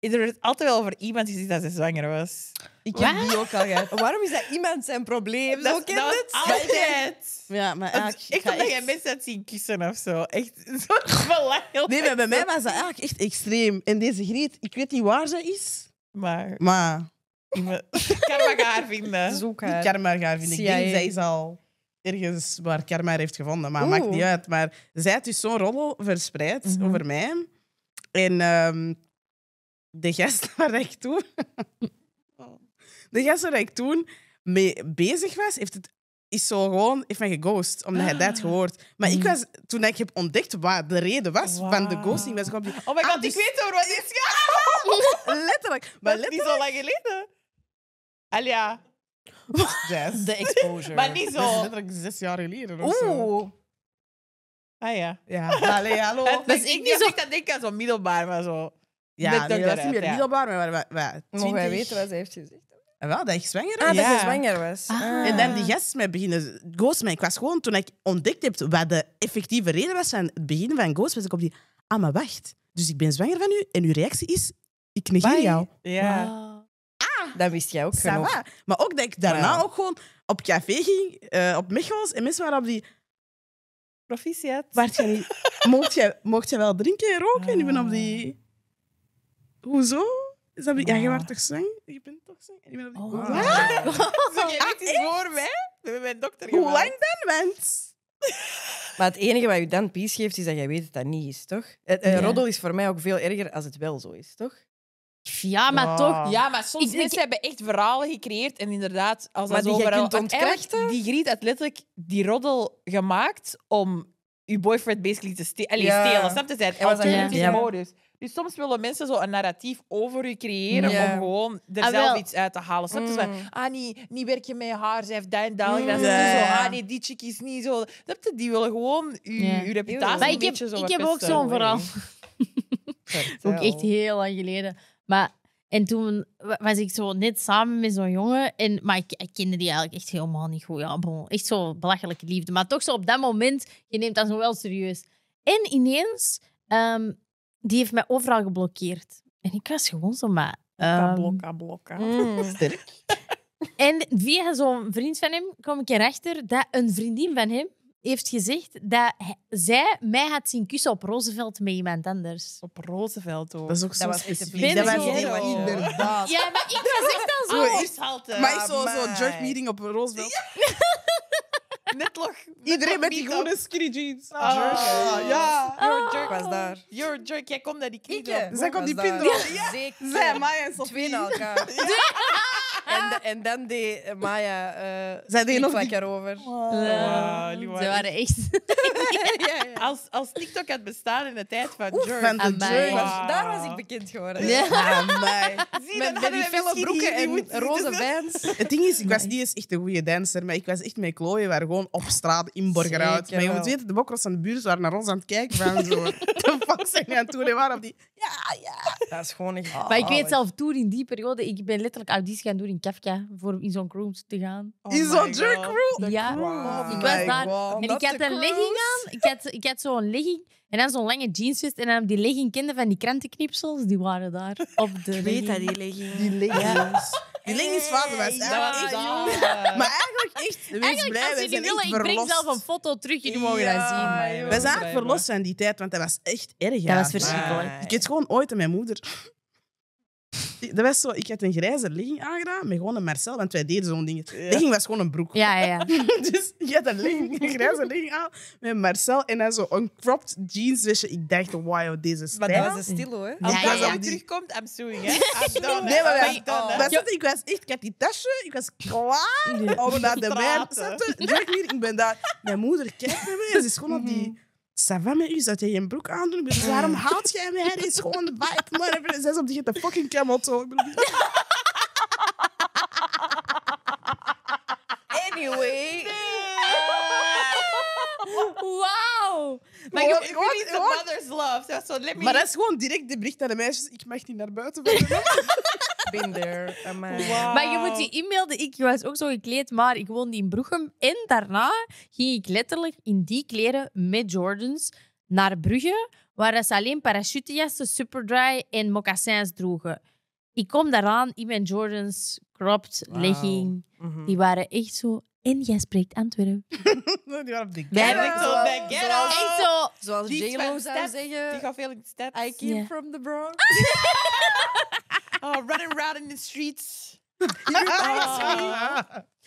Er werd altijd wel over iemand gezegd dat ze zwanger was. Ik heb die ook al gehad. Waarom is dat iemand zijn probleem? Zo Dat, ken dat het. altijd. Ja, maar eigenlijk... Echt ik omdat je echt- mensen had zien kussen of zo. Echt zo belachelijk. Nee, maar bij mij was dat eigenlijk echt extreem. En deze Griet, ik weet niet waar ze is, Maar maar kan maar haar vinden. Zoek haar. Karma gaan vinden. Ik CIA. denk, zij is al ergens waar Karma haar heeft gevonden. Maar Oeh. maakt niet uit. Maar zij had dus zo'n roddel verspreid Mhm. over mij. En ehm, de gast waar ik toen... de gast waar ik toen mee bezig was, heeft het is zo gewoon heeft mij geghost, omdat hij dat gehoord. Maar ik Mhm. was, toen ik heb ontdekt wat de reden was van de ghosting, was ik op die... Oh my god, Ah, dus- ik weet over wat dit gaat. Letterlijk. Maar Maar niet letterlijk... zo lang geleden. Alia. Jazz. De exposure. Maar niet Dat is zo. letterlijk zes jaar geleden of zo. Oeh. Ah ja. Ja, allee, hallo. Dat is ik niet zo- echt aan zo'n middelbaar, maar zo. Ja, Met nee, dat is niet meer middelbaar, maar we, we, Mogen wij 20 weten wat ze heeft gezegd? Ah, Wel, dat ik zwanger Ah, was. dat Ja. je zwanger was. Ah. Ah. En dan die gast mij beginnen ghost mij. Ik was gewoon, toen ik ontdekt heb wat de effectieve reden was van het begin van ghost, was ik op die, ah, maar wacht. Dus ik ben zwanger van u en uw reactie is, ik negeer Bye. jou. Ja. Dat wist jij ook Ça genoeg. va. Maar ook dat ik daarna Ja. ook gewoon op café ging, eh, op Michels, en mensen waren op die, Proficiat. Waart jij niet, mocht, jij, mocht jij wel drinken en roken? En ik ben op die, hoezo? Is dat ja, je Wow. wordt toch zwanger? Je bent toch zwanger? En ik ben op die, Oh. wat? Zeg jij weet iets voor mij? We hebben mijn dokter Hoe lang dan, mens? Maar het enige wat je dan peace geeft, is dat jij weet dat dat niet is, toch? Het- Een Ja. roddel is voor mij ook veel erger als het wel zo is, toch? Ja, maar Ja. toch. Ja, maar soms Ik- ik- mensen hebben echt verhalen gecreëerd en inderdaad, als Maar dat die overal- kunt ontkrachten? Die Griet had letterlijk die roddel gemaakt om je boyfriend basically te ste allee, Ja. stelen. Snap je? Het Ja. modus. Dus soms willen mensen zo een narratief over je creëren Ja. om gewoon er Ah, zelf iets uit te halen. Snap je? Mm. Ah, niet, niet werk je met haar, zij heeft dat en dat. Mm. Ze Ja, zo, ah, nee, die chick is niet zo. Snap je? Die willen gewoon je, Ja. je reputatie Maar een ik heb, beetje zo ik heb ook zo'n verhaal. Ook echt heel lang geleden. Maar, en toen wa- was ik zo net samen met zo'n jongen. En, maar ik, ik kende die eigenlijk echt helemaal niet goed. Ja, bon, echt zo belachelijke liefde. Maar toch zo op dat moment, je neemt dat zo wel serieus. En ineens, ehm, die heeft mij overal geblokkeerd. En ik was gewoon zo, maar... Blokka, ehm, blokka, blokka. Mm. Sterk. En via zo'n vriend van hem kom ik erachter dat een vriendin van hem heeft gezegd dat hij- zij mij had zien kussen op Roosevelt met iemand anders. Op Roosevelt ook. Dat is ook zo was specifiek. Dat Ben was heel Oh. inderdaad. Ja, maar ik was echt al zo... Maar ik zo, zo jerk meeting op Roosevelt. Net nog. Iedereen met die gewone skinny jeans. Ah, Jerk. ja. You're a Ik jerk. was daar. You're a jerk. Jij komt naar die knie. Ik, hè? Zij komt die was pin daar. erop. Ja. Zeker. Zij, Maya en Twee Sophie. naar elkaar. en, de- en dan deed eh, Maya uh, Zij deed nog die-. Wow, die Ze waren echt... ja, ja. Als, als TikTok had bestaan in de tijd van jerk. van de Amai. jerk. Wow. Daar was ik bekend geworden. Ja. Amai. Zie, Met, die felle broeken en roze vans. Het ding is, ik was niet eens echt een goede danser, maar ik was echt met Chloe. We waren gewoon op straat in Borgerhout. Maar je moet weten, de bokkers van de buurt waren naar ons aan het kijken. Van zo, de fuck zijn die aan het doen? Die waren op die... Ja, ja. Dat is gewoon echt... Maar ik weet zelf, toen in die periode, ik ben letterlijk audities gaan doen in Kafka voor in zo'n crew te gaan. Oh in zo'n crew. Ja, Wow. ik was daar. En Not ik had een legging cruise. aan. Ik had, ik had zo'n legging en dan zo'n lange jeansvest. En dan op die legging kende van die krantenknipsels, die waren daar op de Ik weet dat, legging. die legging. Die leggings. Die Dat eigenlijk was echt... daar. Maar eigenlijk echt, wees Eigenlijk, blij, als jullie willen, ik breng zelf een foto terug. Jullie mogen Ja, dat zien. Wij zijn eigenlijk verlost van die tijd, want dat was echt erg. Dat ja. was verschrikkelijk. Ik had gewoon ooit aan mijn moeder... Dat was zo, ik had een grijze legging aangedaan met gewoon een Marcel, want wij deden zo'n ding. Legging was gewoon een broek. Ja, ja, ja. dus ik had een, legging, een grijze legging aan met Marcel en dan zo een cropped jeans. Dus ik dacht, wow, deze Maar stijl. dat was een stilo, hè? Als Ja, dat ja, ja. terugkomt, I'm suing, hè. I'm done. Nee, maar zaten- ik was echt, ik had die tasje, ik was klaar om naar de wijn te zetten. Ik ben daar. Mijn moeder kijkt naar mij en ze is gewoon op die... Ça va met u? Zou jij een broek aandoen? Ik bedoel, waarom haalt jij mij? Dit is gewoon de vibe. Maar even, zij is op die de fucking camel toe. Anyway. Wauw. Maar ik the gewoon- mother's love. So let me... Maar dat is gewoon direct de bericht aan de meisjes. Ik mag niet naar buiten. Been there. Amai. Wow. Maar je moet die inbeelden. Ik was ook zo gekleed, maar ik woonde in Brugge. En daarna ging ik letterlijk in die kleren met Jordans naar Brugge, waar ze alleen parachutejassen, superdry en mocassins droegen. Ik kom daaraan in mijn Jordans, cropped, legging. Mhm. Die waren echt zo... En jij spreekt Antwerpen. Die waren op de out, Zoals- zo... J-Lo zou Step. zeggen... Die gaat veel in de steps. I came from the Bronx. Oh, running around in the streets.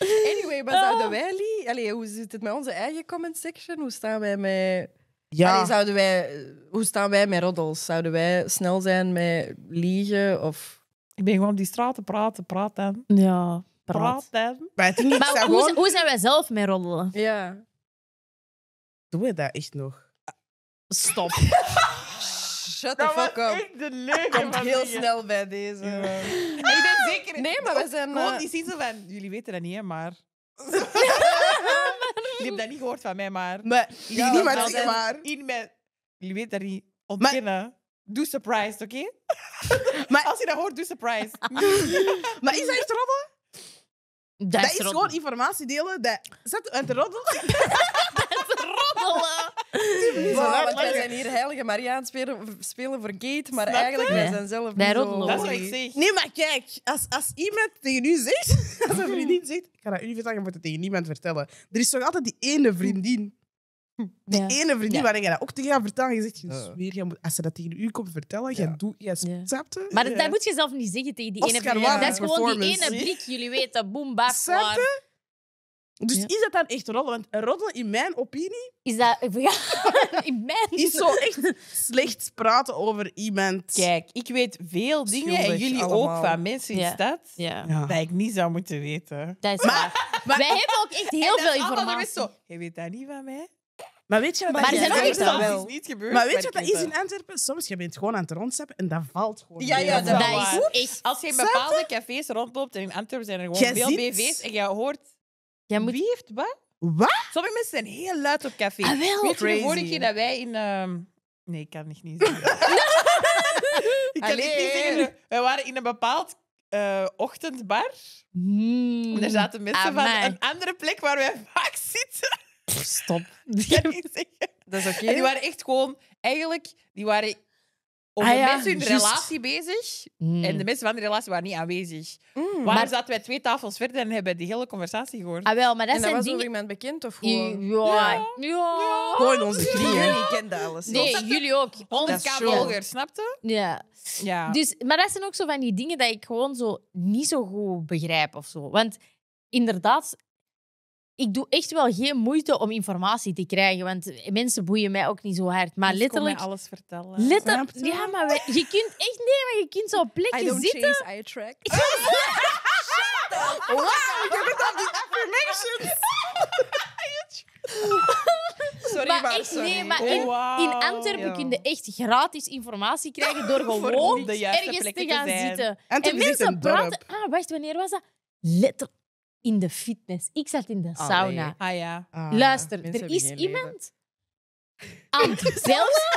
Anyway, maar zouden wij, Lee... Allee, hoe zit het met onze eigen comment section? Hoe staan wij met... Ja. Allee, zouden wij... Hoe staan wij met roddels? Zouden wij snel zijn met liegen? Of... Ik ben gewoon op die straten praten, praten. Ja, praat. Praten. Maar het Maar zou hoe, gewoon... hoe zijn wij zelf met roddelen? Ja. Doen we dat echt nog? Stop. Shut the fuck up. de leugen Komt van heel dingen. snel bij deze. En ik ben zeker... Nee, maar we zijn... Gewoon eh, die van... Jullie weten dat niet, hè, maar... Jullie hebben dat niet gehoord van mij, maar... Maar Ja, niemand maar maar. In met... Jullie weten dat niet. Ontkennen. Doe surprised, oké? Maar- Als je dat hoort, doe surprise. Maar is dat echt roddelen? Dat, Dat is roddelen. gewoon informatie delen. Dat... Zet uit de roddel. roddelen. Wow, want wij zijn hier Heilige Maria aan het spelen, spelen voor Gate, maar Snap je? eigenlijk wij Nee. zijn zelf Wij niet zo... Dat is wat ik zeg. Nee, maar kijk. Als, als iemand tegen u zegt... Als een vriendin zegt... Ik ga dat u vertellen, je moet het tegen niemand vertellen. Er is toch altijd die ene vriendin. Die Ja. ene vriendin Ja. waar je dat ook tegen gaat vertellen. Je zegt, je Ja. zweer, je moet, als ze dat tegen u komt vertellen, je Ja. doet... Je Ja. snapt het? Maar dat, Ja. dat moet je zelf niet zeggen tegen die ene vriendin. Wilde Dat is gewoon die performance. ene blik. Jullie weten, boem, baf, Snap klaar. Dus Ja. is dat dan echt roddelen? Want roddelen, in mijn opinie, Is dat... Ja, in mijn... is zo echt slecht praten over iemand. Kijk, ik weet veel dingen en Schuldig jullie allemaal. ook van mensen in de Ja. stad Ja, Ja. dat ik niet zou moeten weten. dat is waar. Wij hebben ook echt heel veel informatie. Zo, je weet dat niet van mij? Maar weet je wat Maar dat er is? zijn ook weet echt dat wel- is niet gebeurd. Maar weet je wat Maar dat is weet in Antwerpen? Soms je bent gewoon aan het rondzappen en dat valt gewoon. Ja, ja, dat waar. is echt... Als je in bepaalde cafés rondloopt en in Antwerpen zijn er gewoon Jij veel ziet- BV's en je hoort Jij moet... wie heeft wat? Wat? Sommige mensen zijn heel luid op café. Ah, wel. Weet je de vorige keer dat wij in... ehm, Nee, ik kan het niet zeggen. ik kan het Allee. niet zeggen. Wij waren in een bepaald eh, ochtendbar. Hmm. En er zaten mensen van een andere plek waar wij vaak zitten. Stop. Ik kan niet zeggen. Dat is oké. En die waren echt gewoon... Eigenlijk, die waren over Ah ja, mensen hun juist. relatie bezig. Hmm. En de mensen van de relatie waren niet aanwezig. Mm. Waarom Maar- zaten wij twee tafels verder en hebben die hele conversatie gehoord? Ah, wel, maar dat En dat zijn was over dingen... iemand bekend of gewoon? ja, ja. Gewoon onze Drie, drieën. jullie kenden alles. Nee, jullie ook. 100k dat is zo. volgers, snapte? Ja. Ja. Dus, maar dat zijn ook zo van die dingen dat ik gewoon zo niet zo goed begrijp of zo. Want inderdaad, ik doe echt wel geen moeite om informatie te krijgen. Want mensen boeien mij ook niet zo hard. Maar Mensen kon mij letterlijk... alles vertellen. letterlijk ja, maar wij- je kunt echt... Nee, maar je kunt zo op I plekken don't zitten... chase, I attract. Sorry, Maar maar, echt, sorry. nee, maar in, in Antwerpen Ja. kun je echt gratis informatie krijgen door gewoon ergens te te gaan zijn. zitten. En Antwerpen is echt mensen praten... Ah, wacht, wanneer was dat? Letterlijk in de fitness. Ik zat in de Allee. sauna. Ah ja. Ah, Luister, er is iemand aan het zelfs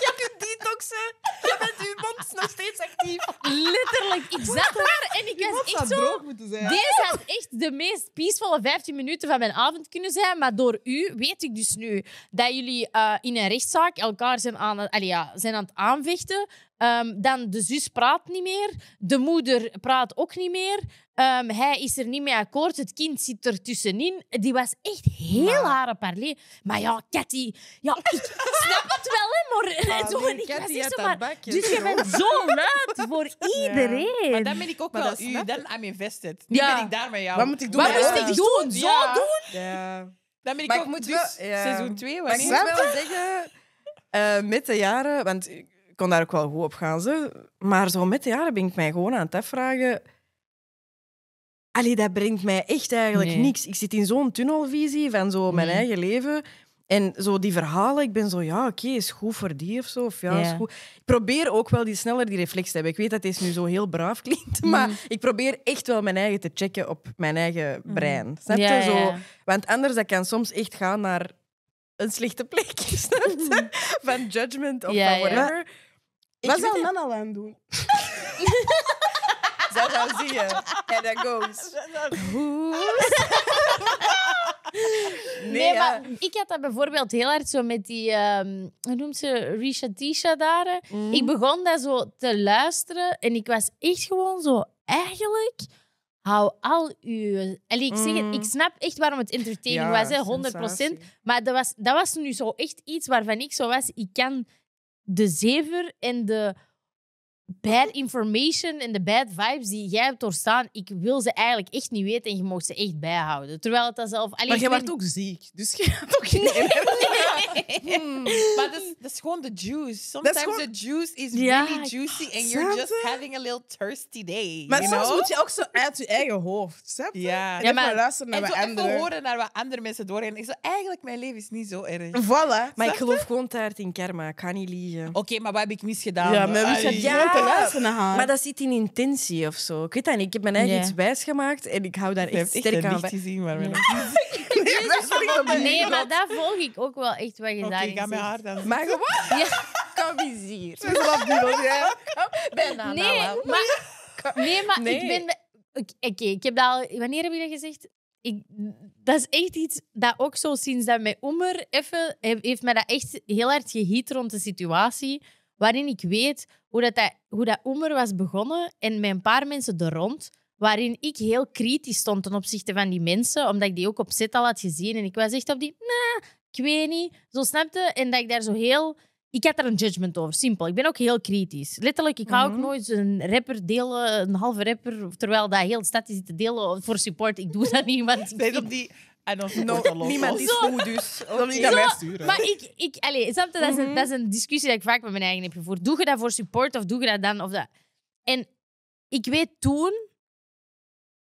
Je kunt detoxen. Je bent uw mond nog steeds actief. letterlijk, ik zat daar en ik was echt zo... droog moeten zijn. Deze had echt de meest peaceful 15 minuten van mijn avond kunnen zijn. Maar door u weet ik dus nu dat jullie eh, in een rechtszaak elkaar zijn aan, het- allee, ja, zijn aan het aanvechten. Ehm, dan de zus praat niet meer. De moeder praat ook niet meer. Ehm, hij is er niet mee akkoord. Het kind zit er tussenin. Die was echt heel Maar- hare parlé. Maar ja, Cathy, ja, ik snap het wel, hè, maar Ah, zo, nee, en ik was Cathy zo, maar... bakje, Dus je bent zo luid voor iedereen. Maar dan ben ik ook Maar wel u. Dan I'm invested. Nu Ja. ben ik daar met jou. Wat moet ik doen? Wat moest ik doen? Zo Ja. doen? Ja. Dan ben ik Maar ik ook moet dus wel- ja. seizoen 2. Maar ik moet wel zeggen, eh, met de jaren, want ik kon daar ook wel goed op gaan, ze, maar zo met de jaren ben ik mij gewoon aan het afvragen. Allee, dat brengt mij echt eigenlijk Nee. niks. Ik zit in zo'n tunnelvisie van zo mijn Nee. eigen leven. En zo die verhalen, ik ben zo, ja, oké, is goed voor die of zo. Of ja, is goed. Ik probeer ook wel die sneller die reflex te hebben. Ik weet dat deze nu zo heel braaf klinkt, maar ik probeer echt wel mijn eigen te checken op mijn eigen brein. Snap je? Ja, ja, Zo, ja. want anders dat kan soms echt gaan naar een slechte plek. Snap je? Van judgment of Ja, van ja. whatever. Wat zou het. Nana aan doen? Zij zou zien. En that goes. Nee, Nee, ja. maar ik had dat bijvoorbeeld heel hard zo met die, ehm hoe noemt ze, Risha Tisha daar. Mhm. Ik begon dat zo te luisteren en ik was echt gewoon zo, eigenlijk, hou al uw... Allee, ik zeg het, Mhm. ik snap echt waarom het entertaining Ja, was, hè, 100%. sensatie. Maar dat was, dat was nu zo echt iets waarvan ik zo was, ik kan de zever en de bad information en de bad vibes die jij hebt doorstaan, ik wil ze eigenlijk echt niet weten en je mag ze echt bijhouden. Terwijl het dat zelf... Allee, Maar weet wordt ook ziek, dus je gaat ook geen Hmm. Maar dat is, dat is gewoon de juice. Sometimes gewoon- the juice is Ja, really juicy and you're just je? having a little thirsty day. Maar you soms know? moet je ook zo uit je eigen hoofd, snap je? Ja. En Ja, maar- luisteren naar En wat anderen. horen naar wat andere mensen doorgaan. Ik zo, eigenlijk, mijn leven is niet zo erg. Voilà. Maar ik geloof gewoon taart in karma. Ik ga niet liegen. Oké, maar wat heb ik misgedaan? Ja, maar Allee. Gaat gewoon te luisteren naar haar? Maar dat zit in intentie of zo. Ik weet dat niet. Ik heb mijn eigen Ja. iets wijsgemaakt en ik hou daar Je echt hebt echt sterk een aan. licht gezien, maar Nee. Nee, dat is niet op de Nee, maar daar volg ik ook wel echt wat je Oké, daarin ik ga met zegt. haar dan. Maar gewoon, Ja, kom eens hier. Dat is wereld, ja. Bijna nee, nou wel. maar, nee, maar Nee. ik ben... Oké, oké, ik heb dat al... Wanneer heb je dat gezegd? Ik, dat is echt iets dat ook zo sinds dat met Oemer even... he- Heeft mij dat echt heel hard gehiet rond de situatie. Waarin ik weet hoe dat, dat, hoe dat Oemer was begonnen. En met een paar mensen er rond. Waarin ik heel kritisch stond ten opzichte van die mensen. Omdat ik die ook op set al had gezien. En ik was echt op die... Nah, ik weet niet. Zo snapte. En dat ik daar zo heel... Ik had er een judgment over, simpel. Ik ben ook heel kritisch. Letterlijk, ik ga ook Mhm. nooit een rapper delen, een halve rapper, terwijl dat heel de stad is zit te delen voor support. Ik doe dat niet, want ik Nee, op die... I don't No, niemand is goed, dus. Dat niet naar mij sturen. Maar ik, ik allee, snap je, dat, is een, Mhm. dat is een discussie die ik vaak met mijn eigen heb gevoerd. Doe je dat voor support of doe je dat dan? Of dat? En ik weet toen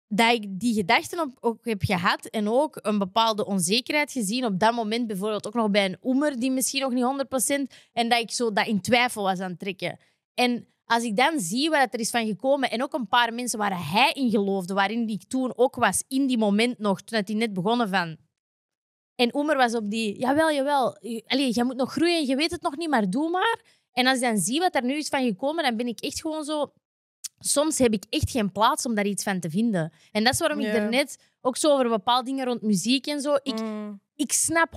dat ik die gedachten op, ook heb gehad en ook een bepaalde onzekerheid gezien. Op dat moment bijvoorbeeld ook nog bij een oemer die misschien nog niet 100% en dat ik zo dat in twijfel was aan het trekken. En als ik dan zie het er is van gekomen en ook een paar mensen waar hij in geloofde, waarin ik toen ook was in die moment nog, toen hij net begonnen van en Oemer was op die, jawel, jawel. Allee, jij moet nog groeien, je weet het nog niet, maar doe maar. En als ik dan zie wat er nu is van gekomen, dan ben ik echt gewoon zo... Soms heb ik echt geen plaats om daar iets van te vinden. En dat is waarom ik er net ook zo over bepaalde dingen rond muziek en zo... Ik, Mm. Ik snap 100%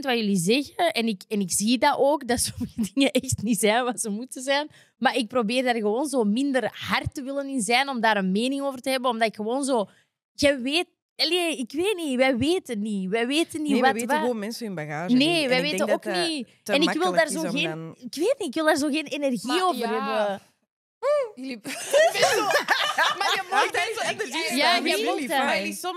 wat jullie zeggen. En ik, en ik zie dat ook, dat sommige dingen echt niet zijn wat ze moeten zijn. Maar ik probeer daar gewoon zo minder hard te willen in zijn, om daar een mening over te hebben. Omdat ik gewoon zo... Je weet... Allee, ik weet niet, wij weten niet. Wij weten niet Nee, wat... we weten wat- gewoon mensen hun bagage. Nee, En wij ik weten ook niet. En ik wil daar zo geen... dan- Ik weet niet, ik wil daar zo geen energie Maar over ja. hebben. Jullie... maar je mag dat zo... ik- Ja, ik- je ik- really dat.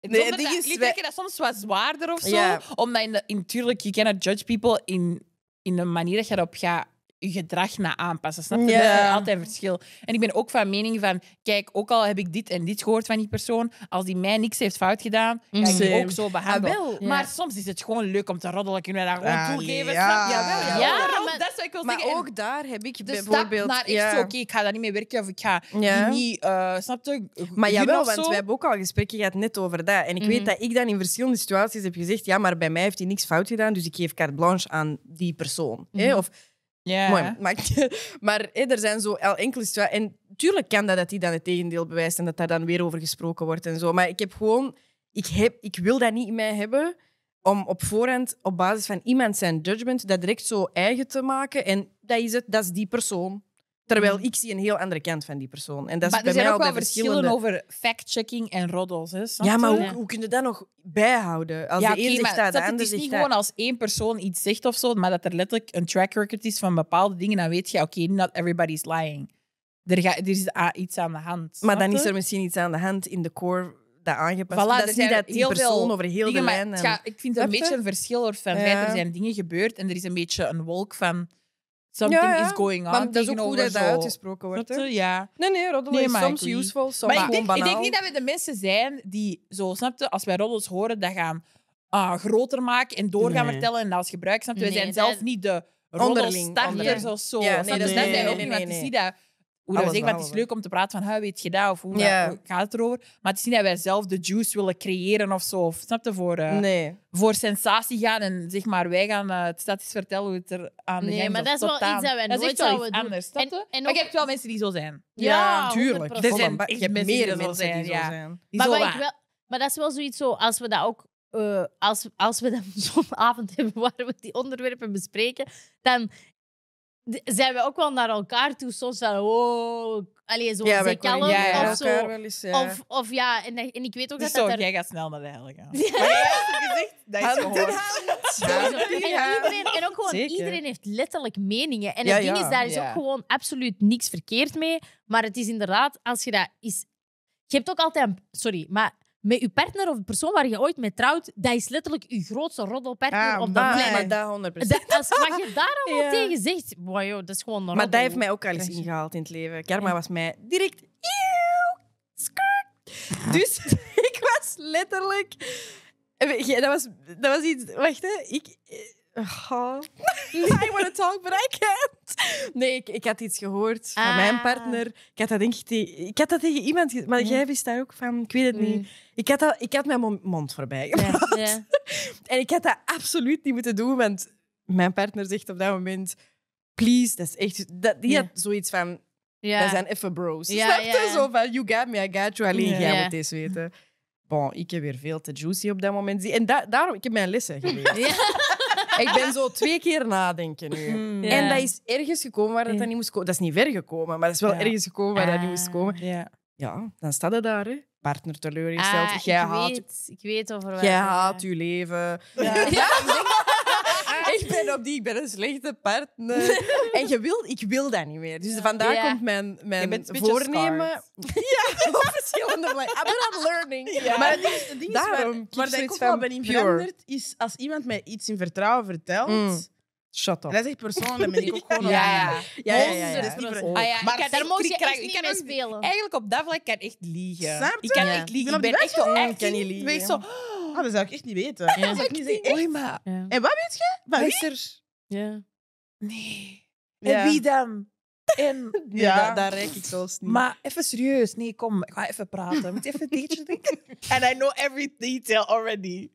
Nee, zonder dat- is, wij- dat soms wat zwaarder of zo. Ja. Omdat in, de, in tuurlijk, je cannot judge people in, in een manier dat je erop gaat je gedrag na aanpassen. Snap je? Ja. Dat is altijd een verschil. En ik ben ook van mening van, kijk, ook al heb ik dit en dit gehoord van die persoon, als die mij niks heeft fout gedaan, ga ik die ook zo behandelen. Ah. Ja. Maar soms is het gewoon leuk om te roddelen. Kunnen we dat gewoon Ah, toegeven? ja. Snap je? Ja, daarom, maar- dat is wat ik wil Maar zeggen. En ook daar heb ik de stap bijvoorbeeld... naar echt ja. oké, ik ga daar niet mee werken of ik ga Ja. niet, eh snap je? Maar jawel, want zo. we hebben ook al gesprekken gehad net over dat. En ik Mhm. weet dat ik dan in verschillende situaties heb gezegd, ja, maar bij mij heeft hij niks fout gedaan, dus ik geef carte blanche aan die persoon. hè? Mhm. Of, Ja. mooi, maar maar er zijn zo al enkele. En tuurlijk kan dat dat hij dan het tegendeel bewijst en dat daar dan weer over gesproken wordt en zo. Maar ik heb gewoon... Ik, heb, ik wil dat niet in mij hebben om op voorhand op basis van iemand zijn judgment dat direct zo eigen te maken. En dat is het, dat is die persoon. Terwijl ik zie een heel andere kant van die persoon. En dat is maar bij er zijn mij ook wel verschillen verschillende... over fact-checking en roddels. Hè, snap Ja, maar hoe, hoe kun je dat nog bijhouden? Als ja, de een oké, zegt maar dat, de ander het is niet dat. gewoon als één persoon iets zegt of zo, maar dat er letterlijk een track record is van bepaalde dingen, dan weet je, oké, not everybody's lying. Er, ga, er is iets aan de hand. Maar dan is er misschien iets aan de hand in de core dat aangepast Voilà, is. er Dat is niet dat die heel persoon veel over heel dingen, de lijn... en- ik vind het een beetje een verschil van Ja. feit, er zijn dingen gebeurd en er is een beetje een wolk van something Ja, ja. is going on Maar dat is ook tegenover dat, uitgesproken wordt. Hè? je? Ja. Nee, nee, roddelen Nee, is maar soms ik agree. useful, soms Maar ik denk, ik denk niet dat we de mensen zijn die, zo, snap je, als wij roddels horen, dat gaan ah, groter maken en door gaan Nee. vertellen en als gebruik. Snap je? We Nee, zijn zelf niet de onderling. of zo. Ja, nee, je? dat is- dat zijn ook niet, want nee. niet dat... Hoe dat we Alles zeggen, want het is leuk om te praten van, hoe weet je dat? Of hoe Ja. dat, gaat het erover? Maar het is niet dat wij zelf de juice willen creëren of zo. Of, snap je? Voor, eh, Nee. voor sensatie gaan en zeg maar, wij gaan eh, het statistisch vertellen hoe het er aan de Nee, gang maar dat is wel totaal. iets dat wij Dat is nooit zouden iets doen. anders, En- Maar je hebt wel mensen die zo zijn. Ja, tuurlijk. 100%. Er zijn echt mensen die meer zo mensen zijn, die zo ja. zijn. Die Maar, zo wat wat- ik wel, maar dat is wel zoiets zo, als we dat ook, eh, als, als we dan zo'n avond hebben waar we die onderwerpen bespreken, dan zijn we ook wel naar elkaar toe soms van, oh, allee, zo Ja, corrigeren of zo. wel eens. ja. Of, of ja, en, en ik weet ook is dat zo, dat er... jij gaat snel naar de hel gaan. Ja. Maar jij hebt gezegd, dat is gehoord. Sowieso. En, Ja. iedereen, en ook gewoon, Zeker. iedereen heeft letterlijk meningen. En Ja, het ding ja. is, daar is Ja. ook gewoon absoluut niks verkeerd mee. Maar het is inderdaad, als je dat is... Je hebt ook altijd... Sorry, maar met je partner of de persoon waar je ooit mee trouwt, dat is letterlijk je grootste roddelpartner Ah, op dat planeet. maar dat 100%. Dat, als, wat je daar allemaal Ja. tegen zegt, wow, joh, dat is gewoon een Maar dat heeft mij ook al eens ingehaald in het leven. Karma was mij direct... Skirt. Dus ik was letterlijk... Eh, Dat was, dat was iets... Wacht, hè. Ik... oh. I want to talk, but I can't. Nee, ik, ik had iets gehoord van Ah. mijn partner. Ik had dat denk ik tegen... Ik had dat tegen iemand... ge- Maar jij wist daar ook van. Ik weet het niet. Mm. Ik had, dat, ik had mijn mo- mond voorbij gepraat. Ja, ja. En ik had dat absoluut niet moeten doen, want mijn partner zegt op dat moment... Please, dat is echt... Dat, die Ja. had zoiets van... Ja. Dat zijn even bros. Ja, Snap. Zo van, you got me, I got you. Alleen jij moet deze weten. Bon, ik heb weer veel te juicy op dat moment. En da- daarom, ik heb mijn lessen geleerd. Ja. Ik ben zo twee keer nadenken nu. Mm. Ja. En dat is ergens gekomen waar dat, Ja. dat niet moest komen. Dat is niet ver gekomen, maar dat is wel Ja. ergens gekomen waar dat niet Ah. moest komen. Ja. Ja, dan staat het daar, hè. Partner teleurgesteld. Ah, jij ik, haat, weet, ik weet over jij haat je leven. ik ben op die, ik ben een slechte partner. en je wil, ik wil dat niet meer. Dus vandaar Ja. komt mijn, Je mijn bent een beetje voornemen. Ja, op verschillende vlakken. I'm not learning. Maar het ding, het ding is waar, Daarom, ik waar dat ik zoiets ook wel van ben in pure. veranderd, is als iemand mij iets in vertrouwen vertelt, Mm. Shut up. dat is echt persoonlijk, dan ben ik ook gewoon... Ja, op- ja. Ja, ja, ja. ja. Dat is niet ver-. Ah, ja, Maar ik kan Daar ik je kan- echt ik niet kan mee ook- spelen. Eigenlijk op dat vlak kan echt liegen. Snap Ik kan je? echt Ik liegen. ben Ik ben echt zo kan niet- liegen. ik zo... Ah, dat zou ik echt niet weten. Ja. Dat zou ik niet zeggen. Oei, maar... Ja. En wat weet je? Van wie? Ja. Nee. Ja. En wie dan? En... Nee, Ja. daar, daar reik ik zelfs niet. Maar even serieus. Nee, kom. Ik ga even praten. Moet je even een beetje denken? And I know every detail already.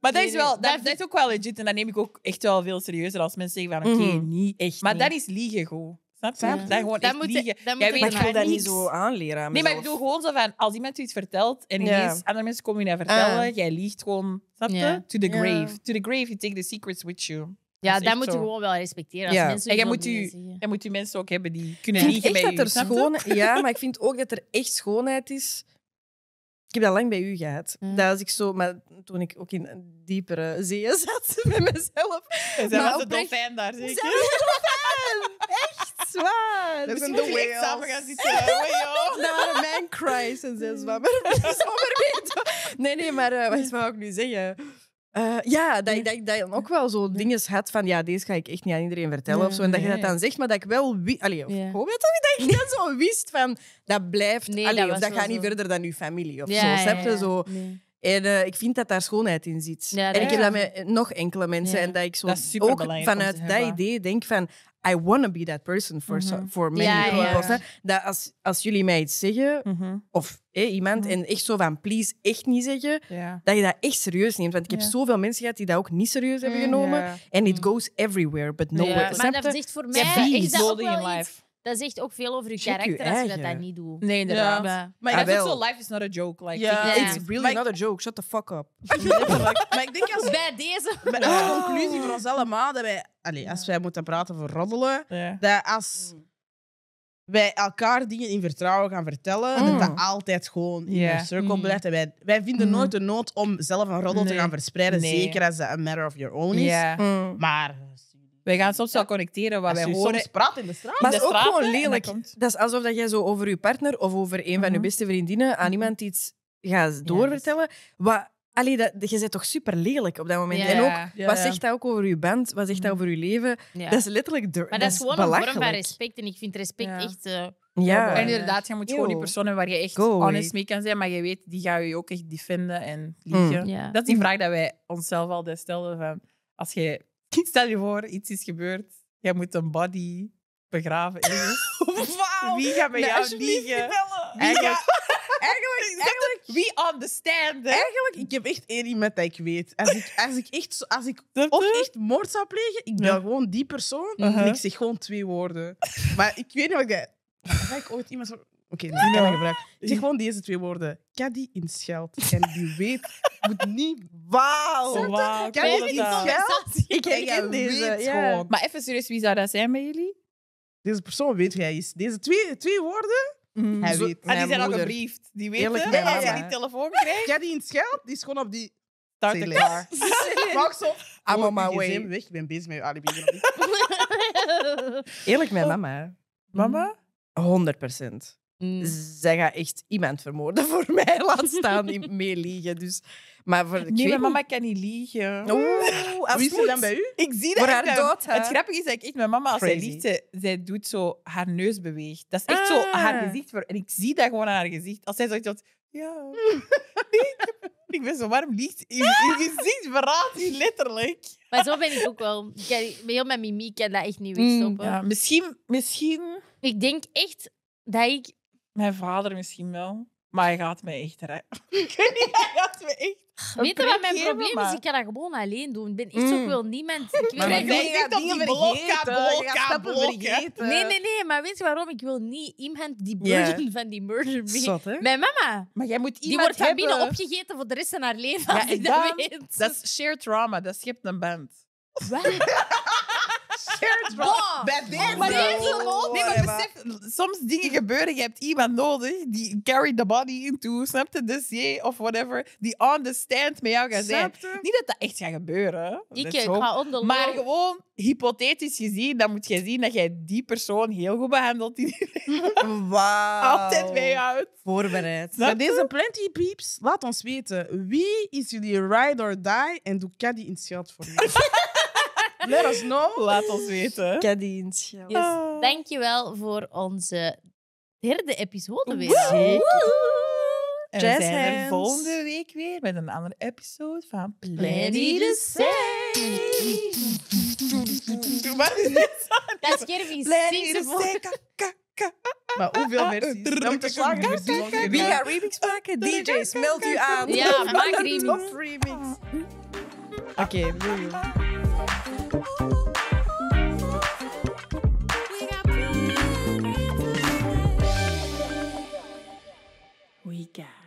Maar dat Nee, is, wel, nee, dat, is ook wel legit. En dat neem ik ook echt wel veel serieuzer als mensen zeggen van oké, Mhm. niet. Echt Maar niet. dat is liegen goed. Snap je? Ja. Dat gewoon echt moet je- liegen. dat moet Jij je weet Maar ik wil dat niet zo aanleren aan Nee, maar ik bedoel gewoon zo van, als iemand u iets vertelt en Ja. ineens andere mensen komen je dat vertellen, Ah. jij liegt gewoon, snap je? Ja. To the Ja. grave. To the grave, you take the secrets with you. Ja, Dat moet je gewoon wel respecteren. Als Ja. mensen En jij moet, u, jij moet u mensen ook hebben die kunnen Ik vind liegen echt bij dat u. er je? schoon... Ja, maar ik vind ook dat er echt schoonheid is. Ik heb dat lang bij u gehad. Dat als ik zo, maar toen ik ook in diepere zeeën zat met mezelf. Zij Maar was de dolfijn daar, zeker? Echt zwaar. Dat zijn de whales. samen gaan zitten. Dat waren mijn cries en. Nee, nee, maar eh, wat wou ik nu zeggen? Eh, ja, dat ik, dat ik dan ook wel zo dingen had van ja, deze ga ik echt niet aan iedereen vertellen of zo. En dat je dat dan zegt, maar dat ik wel... Wi- Allee, of weet je, dat ik dat zo wist van dat blijft... Nee, allee, dat of gaat niet verder dan uw familie of Ja, zo. ja, Snap je? ja. Zo. Nee. En eh, ik vind dat daar schoonheid in zit. Ja, en ik heb is dat met nog enkele mensen. Ja. En dat ik zo Dat is ook vanuit dat idee denk van... I want to be that person for, so- Mhm. for many Ja, people. ja. Dat als, als jullie mij iets zeggen, Mhm. of hé, iemand, Mhm. en echt zo van please, echt niet zeggen, Ja. dat je dat echt serieus neemt. Want ik heb zoveel mensen gehad die dat ook niet serieus hebben Mm, genomen. En it Mm. goes everywhere, but nowhere. maar dat zegt voor mij iets dat ook nodig in wel iets. Dat zegt ook veel over je Check je karakter als je dat, eigen. dat niet doet. Nee, inderdaad. Maar- Maar Ah, ik denk wel. zo, life is not a joke. Like, Ja. It's really Maar ik- not a joke. Shut the fuck up. letterlijk. Maar ik denk als Bij deze. als conclusie voor ons allemaal dat wij, allee, als wij moeten praten voor roddelen, Ja. dat als wij elkaar dingen in vertrouwen gaan vertellen, Mm. dat dat altijd gewoon in Ja. een circle Mm. blijft. En wij, wij vinden Mm. nooit de nood om zelf een roddel te Nee. gaan verspreiden, Nee. zeker als dat een matter of your own is. Ja. Mm. Maar Wij gaan soms wel connecteren wat als wij je horen. soms praat in de straat, Maar het is ook gewoon lelijk. dat is alsof dat jij zo over je partner of over een van je Mhm. beste vriendinnen aan iemand iets gaat doorvertellen. Wat, allee, dat, je bent toch super lelijk op dat moment. Ja. En ook, Ja. Wat ja. zegt dat ook over je band? Wat zegt dat over je leven? Ja. Dat is letterlijk... maar dat is gewoon een vorm van respect. En ik vind respect Ja. echt... eh, Ja. En inderdaad, je moet gewoon die personen waar je echt Go honest mee kan zijn, maar je weet, die gaan je ook echt defenden en liegen. ja. Dat is die vraag dat wij onszelf altijd stelden van, als je, stel je voor, iets is gebeurd, jij moet een body begraven. Wauw! Wie gaat bij Nee, jou liegen? Eigenlijk, eigenlijk, Wie understand? hè? eigenlijk, ik heb echt één iemand dat ik weet. Als ik, als ik, echt, als ik echt moord zou plegen, ik Ja. gewoon die persoon Uh-huh. en ik zeg gewoon twee woorden. Maar ik weet niet wat ik dat... Ga ik ooit iemand... zo- Oké, kan Ja. dat gebruiken. Ik zeg gewoon deze twee woorden. Caddy in scheld. En die weet, moet niet... Wauw! Cool niet dat. scheld? Ik En herken deze. ja. Maar even serieus, wie zou dat zijn bij jullie? Deze persoon weet wie hij is. Deze twee, twee woorden, hij Zo- weet. Ah, die zijn al gebriefd. Die weten, Eerlijk, mijn als je die telefoon krijgt, Caddy in scheld, die is gewoon op die... start the car. Zo... I'm on my je way. weg, ik ben bezig met je alibi. Eerlijk, mijn mama. Mama? 100 procent. Mm. Zij gaat echt iemand vermoorden voor mij. Laat staan in meeliegen. Dus, maar voor, Nee, mijn mama kan niet liegen. Oeh, als is er dan bij u? Ik zie dat Voor haar bij- dood, hè? Het grappige is dat ik echt mijn mama, als zij liegt, zij, zij doet zo haar neus beweegt. Dat is echt zo Ah. haar gezicht. Voor, en ik zie dat gewoon aan haar gezicht. Als zij zoiets had, ja. Nee, ik, ben zo, waarom liegt je? Je gezicht verraadt je letterlijk. Maar zo ben ik ook wel. Ik kan, heel met mimiek kan dat echt niet Mm, wegstoppen. Ja, misschien, misschien Ik denk echt dat ik... mijn vader misschien wel. Maar hij gaat me echt rijden. Ik weet niet, hij gaat me echt... Weet je wat mijn geven, probleem maar- is? Ik kan dat gewoon alleen doen. Ik ben echt ook Mm. wel niemand... Ik weet Maar niet- jij dingen die vergeten? Je gaat stappen blokka. vergeten. Nee, nee, nee. Maar weet je waarom? Ik wil niet iemand die Ja. burden van die murder mee... Zot, hè? Mijn mama. Maar jij moet Die iemand wordt van hebben... binnen opgegeten voor de rest van haar leven. Ja, als ik en dat dan- weet. Dat is shared trauma. Dat schept een band. Bij deze. Maar deze mond- Nee, maar besef, soms dingen gebeuren. Je hebt iemand nodig die carry the body into, snap je? Dus jij of whatever, die on the stand met jou gaat zijn. Niet dat dat echt gaat gebeuren. Ik, ga onder Maar gewoon, hypothetisch gezien, dan moet je zien dat jij die persoon heel goed behandelt. Die Wauw. altijd je houdt. Voorbereid. Je? deze Plenty Peeps, laat ons weten. Wie is jullie ride or die en doe Caddy in het voor jullie? Let us know. Laat ons weten. Caddy. Yes. Dankjewel voor onze derde episode weer. Zeker. En we zijn er volgende week weer met een andere episode van Plenty to say. Dat is. Plenty ze voor. say. Ka, ka, ka. Maar hoeveel versies? Want we Wie gaat remix maken? DJ's, meld u aan. Ja, maak remix. Okay, moving We got.